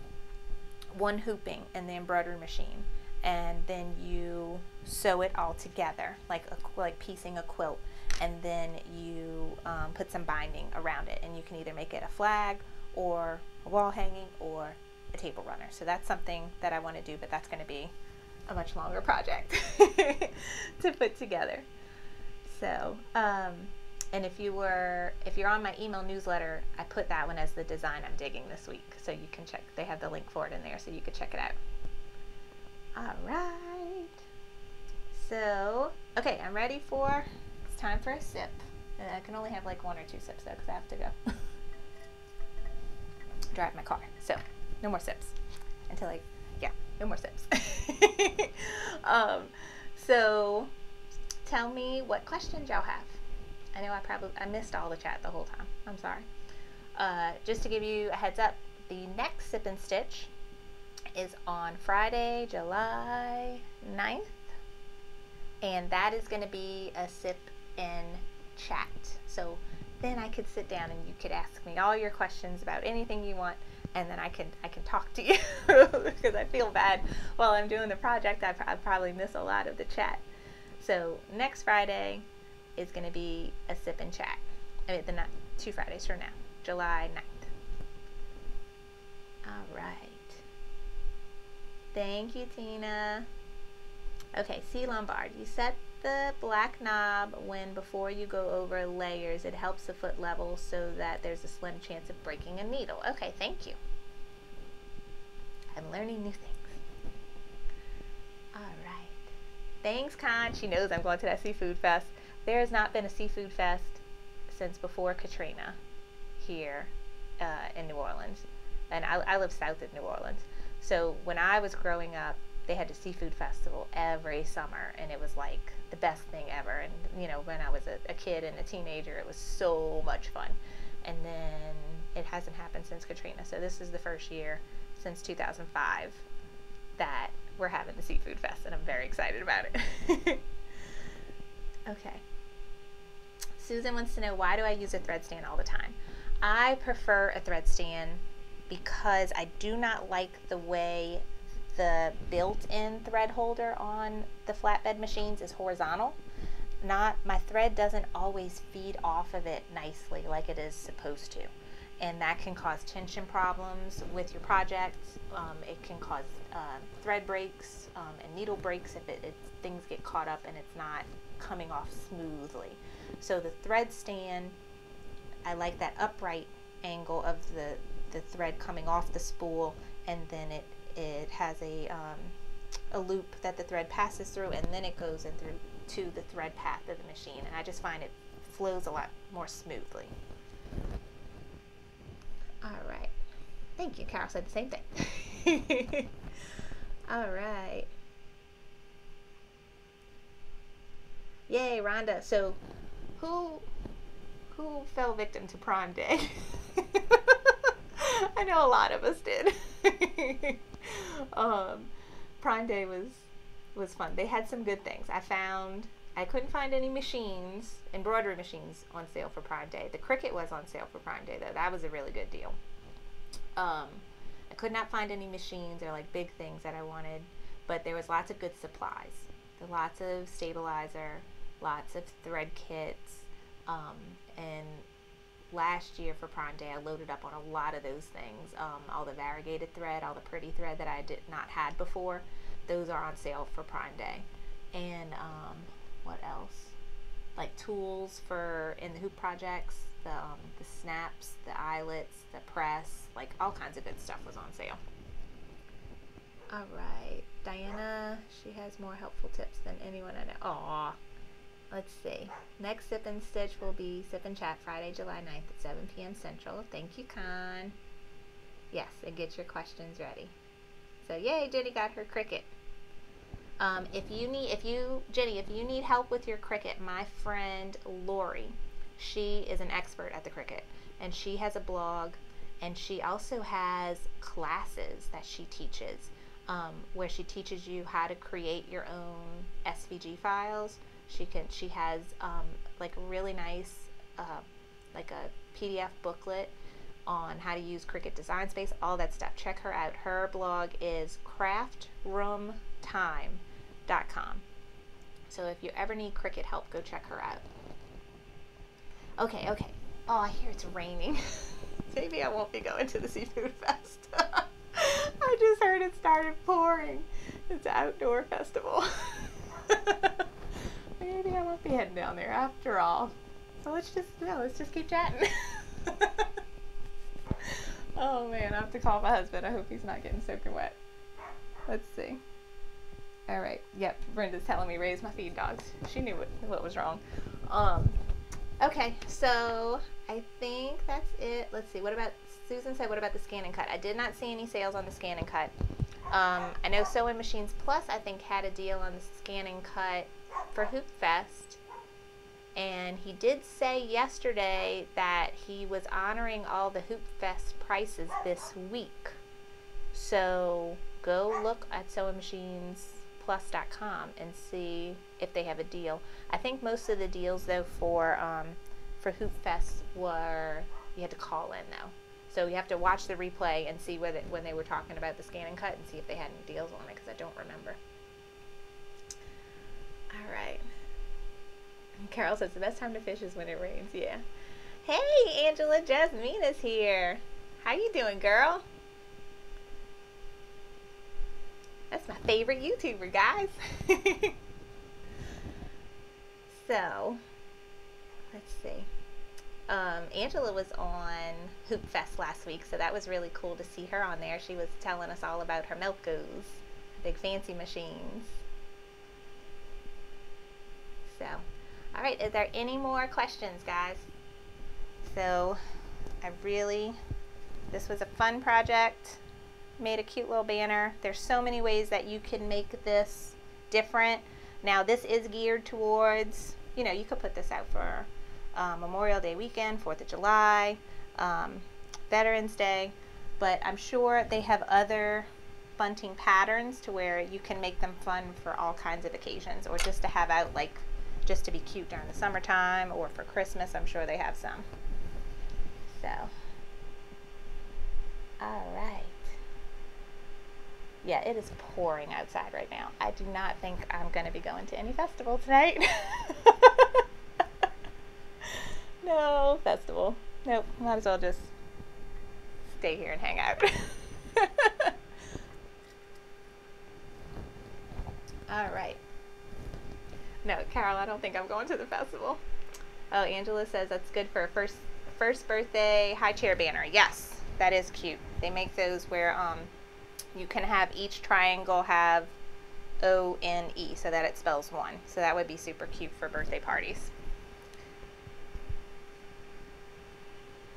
S1: one hooping in the embroidery machine. And then you sew it all together like a, like piecing a quilt and then you um, put some binding around it and you can either make it a flag or a wall hanging or a table runner. So that's something that i want to do but that's going to be a much longer project to put together. So um, and if you were if you're on my email newsletter i put that one as the design i'm digging this week. So you can check they have the link for it in there so you could check it out. All right. So okay i'm ready for it's time for a sip. And i can only have like one or two sips though because i have to go. Drive my car. So no more sips until i yeah no more sips um, so tell me what questions y'all have I know I probably I missed all the chat the whole time. I'm sorry. Uh, just to give you a heads up, the next Sip and Stitch is on Friday, July 9th. And that is going to be a sip and chat. So then I could sit down and you could ask me all your questions about anything you want and then I can I can talk to you because I feel bad while I'm doing the project I, I probably miss a lot of the chat. So next Friday, is going to be a sip and chat. I mean, the not two Fridays from now, July 9th. All right. Thank you, Tina. Okay, C. Lombard. You set the black knob when before you go over layers. It helps the foot level so that there's a slim chance of breaking a needle. Okay, thank you. I'm learning new things. All right. Thanks, Con. She knows I'm going to that seafood fest. There has not been a seafood fest since before Katrina here uh, in New Orleans. And I, I live south of New Orleans. So when I was growing up, they had a seafood festival every summer, and it was like the best thing ever. And you know, when I was a, a kid and a teenager, it was so much fun. And then it hasn't happened since Katrina. So this is the first year since 2005 that we're having the seafood fest, and I'm very excited about it. okay. Susan wants to know why do I use a thread stand all the time? I prefer a thread stand because I do not like the way the built-in thread holder on the flatbed machines is horizontal. Not my thread doesn't always feed off of it nicely like it is supposed to. And that can cause tension problems with your projects. Um, it can cause uh, thread breaks um, and needle breaks if it, it, things get caught up and it's not coming off smoothly. So the thread stand, I like that upright angle of the, the thread coming off the spool and then it, it has a, um, a loop that the thread passes through and then it goes in through to the thread path of the machine and I just find it flows a lot more smoothly. All right. Thank you. Carol said the same thing. All right. Yay, Rhonda. So who who fell victim to Prime Day? I know a lot of us did. um, Prime Day was was fun. They had some good things. I found I couldn't find any machines, embroidery machines, on sale for Prime Day. The Cricut was on sale for Prime Day though. That was a really good deal. Um, I could not find any machines or like big things that I wanted, but there was lots of good supplies. lots of stabilizer, lots of thread kits. Um, and last year for Prime Day, I loaded up on a lot of those things. Um, all the variegated thread, all the pretty thread that I did not had before, those are on sale for Prime Day. And um, what else? Like tools for in the hoop projects, the um, the snaps, the eyelets, the press, like all kinds of good stuff was on sale. All right, Diana, she has more helpful tips than anyone I know. Aw, let's see. Next Sip and Stitch will be Sip and Chat Friday, July 9th at 7 p.m. Central. Thank you, Con. Yes, and get your questions ready. So, yay, Jenny got her Cricut. Um, if you need, if you, Jenny, if you need help with your Cricut, my friend Lori, she is an expert at the Cricut, and she has a blog, and she also has classes that she teaches um, where she teaches you how to create your own SVG files. She can she has um, like a really nice uh, like a PDF booklet on how to use Cricut Design Space, all that stuff. Check her out. Her blog is craftroomtime.com. So if you ever need Cricut help, go check her out. Okay, okay. Oh, I hear it's raining. Maybe I won't be going to the Seafood Fest. I just heard it started pouring. It's an outdoor festival. Maybe I won't be heading down there after all. So let's just no, let's just keep chatting. oh man, I have to call my husband. I hope he's not getting soaking wet. Let's see. All right. Yep. Brenda's telling me raise my feed dogs. She knew what, what was wrong. Um. Okay. So I think that's it. Let's see. What about Susan said? What about the scan and cut? I did not see any sales on the scan and cut. Um, I know Sewing Machines Plus. I think had a deal on the scan and cut for Hoop Fest. And he did say yesterday that he was honoring all the Hoop Fest prices this week. So go look at Sewing Machines plus.com and see if they have a deal. I think most of the deals though for um, for Hoop Fest were you had to call in though. So you have to watch the replay and see whether when they were talking about the scan and cut and see if they had any deals on it because I don't remember. All right. Carol says the best time to fish is when it rains. Yeah. Hey, Angela Jasmine is here. How you doing, girl? That's my favorite YouTuber, guys. so, let's see. Um, Angela was on Hoop Fest last week, so that was really cool to see her on there. She was telling us all about her Melcos, big fancy machines. So, all right, is there any more questions, guys? So, I really, this was a fun project made a cute little banner. There's so many ways that you can make this different. Now this is geared towards, you know, you could put this out for uh, Memorial Day weekend, 4th of July, um, Veterans Day, but I'm sure they have other bunting patterns to where you can make them fun for all kinds of occasions or just to have out like just to be cute during the summertime or for Christmas. I'm sure they have some. So, all right yeah, it is pouring outside right now. I do not think I'm going to be going to any festival tonight. no festival. Nope, might as well just stay here and hang out. All right. No, Carol, I don't think I'm going to the festival. Oh, Angela says that's good for a first first birthday high chair banner. Yes, that is cute. They make those where um you can have each triangle have O-N-E so that it spells one. So that would be super cute for birthday parties.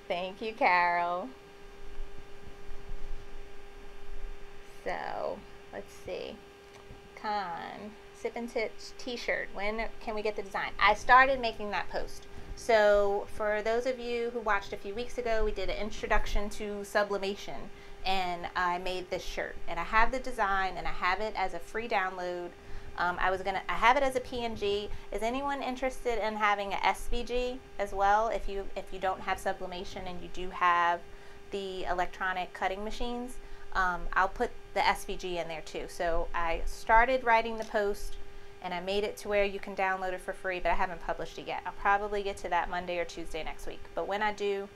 S1: Thank you, Carol. So, let's see. Con, Sip and Titch t-shirt. When can we get the design? I started making that post. So for those of you who watched a few weeks ago, we did an introduction to sublimation and I made this shirt. And I have the design and I have it as a free download. Um, I was gonna, I have it as a PNG. Is anyone interested in having a SVG as well? If you if you don't have sublimation and you do have the electronic cutting machines, um, I'll put the SVG in there too. So I started writing the post and I made it to where you can download it for free, but I haven't published it yet. I'll probably get to that Monday or Tuesday next week. But when I do,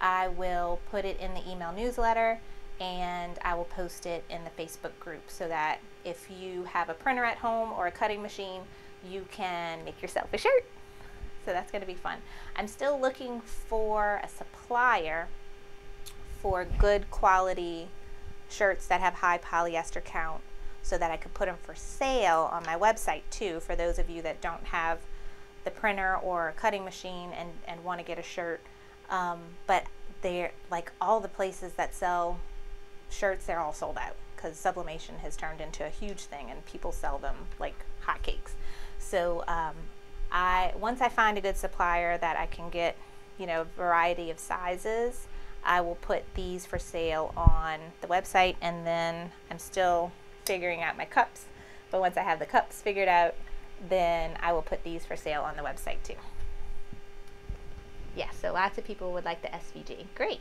S1: I will put it in the email newsletter and I will post it in the Facebook group so that if you have a printer at home or a cutting machine, you can make yourself a shirt. So that's going to be fun. I'm still looking for a supplier for good quality shirts that have high polyester count so that I could put them for sale on my website too for those of you that don't have the printer or a cutting machine and, and want to get a shirt. Um, but they're like all the places that sell shirts, they're all sold out because sublimation has turned into a huge thing and people sell them like hotcakes. So um, I once I find a good supplier that I can get, you know, variety of sizes, I will put these for sale on the website and then I'm still figuring out my cups. But once I have the cups figured out, then I will put these for sale on the website too. Yeah, so lots of people would like the SVG. Great.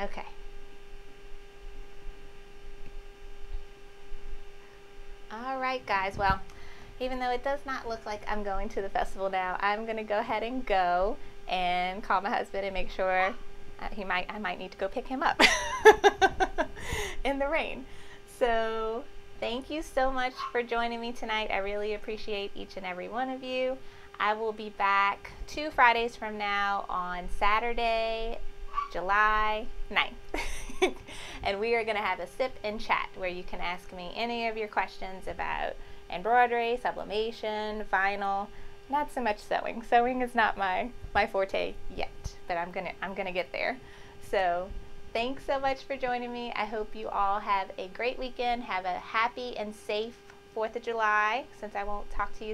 S1: Okay. All right, guys. Well, even though it does not look like I'm going to the festival now, I'm going to go ahead and go and call my husband and make sure uh, he might I might need to go pick him up in the rain. So, thank you so much for joining me tonight. I really appreciate each and every one of you. I will be back two Fridays from now on Saturday, July 9th. and we are going to have a sip and chat where you can ask me any of your questions about embroidery, sublimation, vinyl, not so much sewing. Sewing is not my my forte yet, but I'm going to I'm going to get there. So, thanks so much for joining me. I hope you all have a great weekend. Have a happy and safe 4th of July since I won't talk to you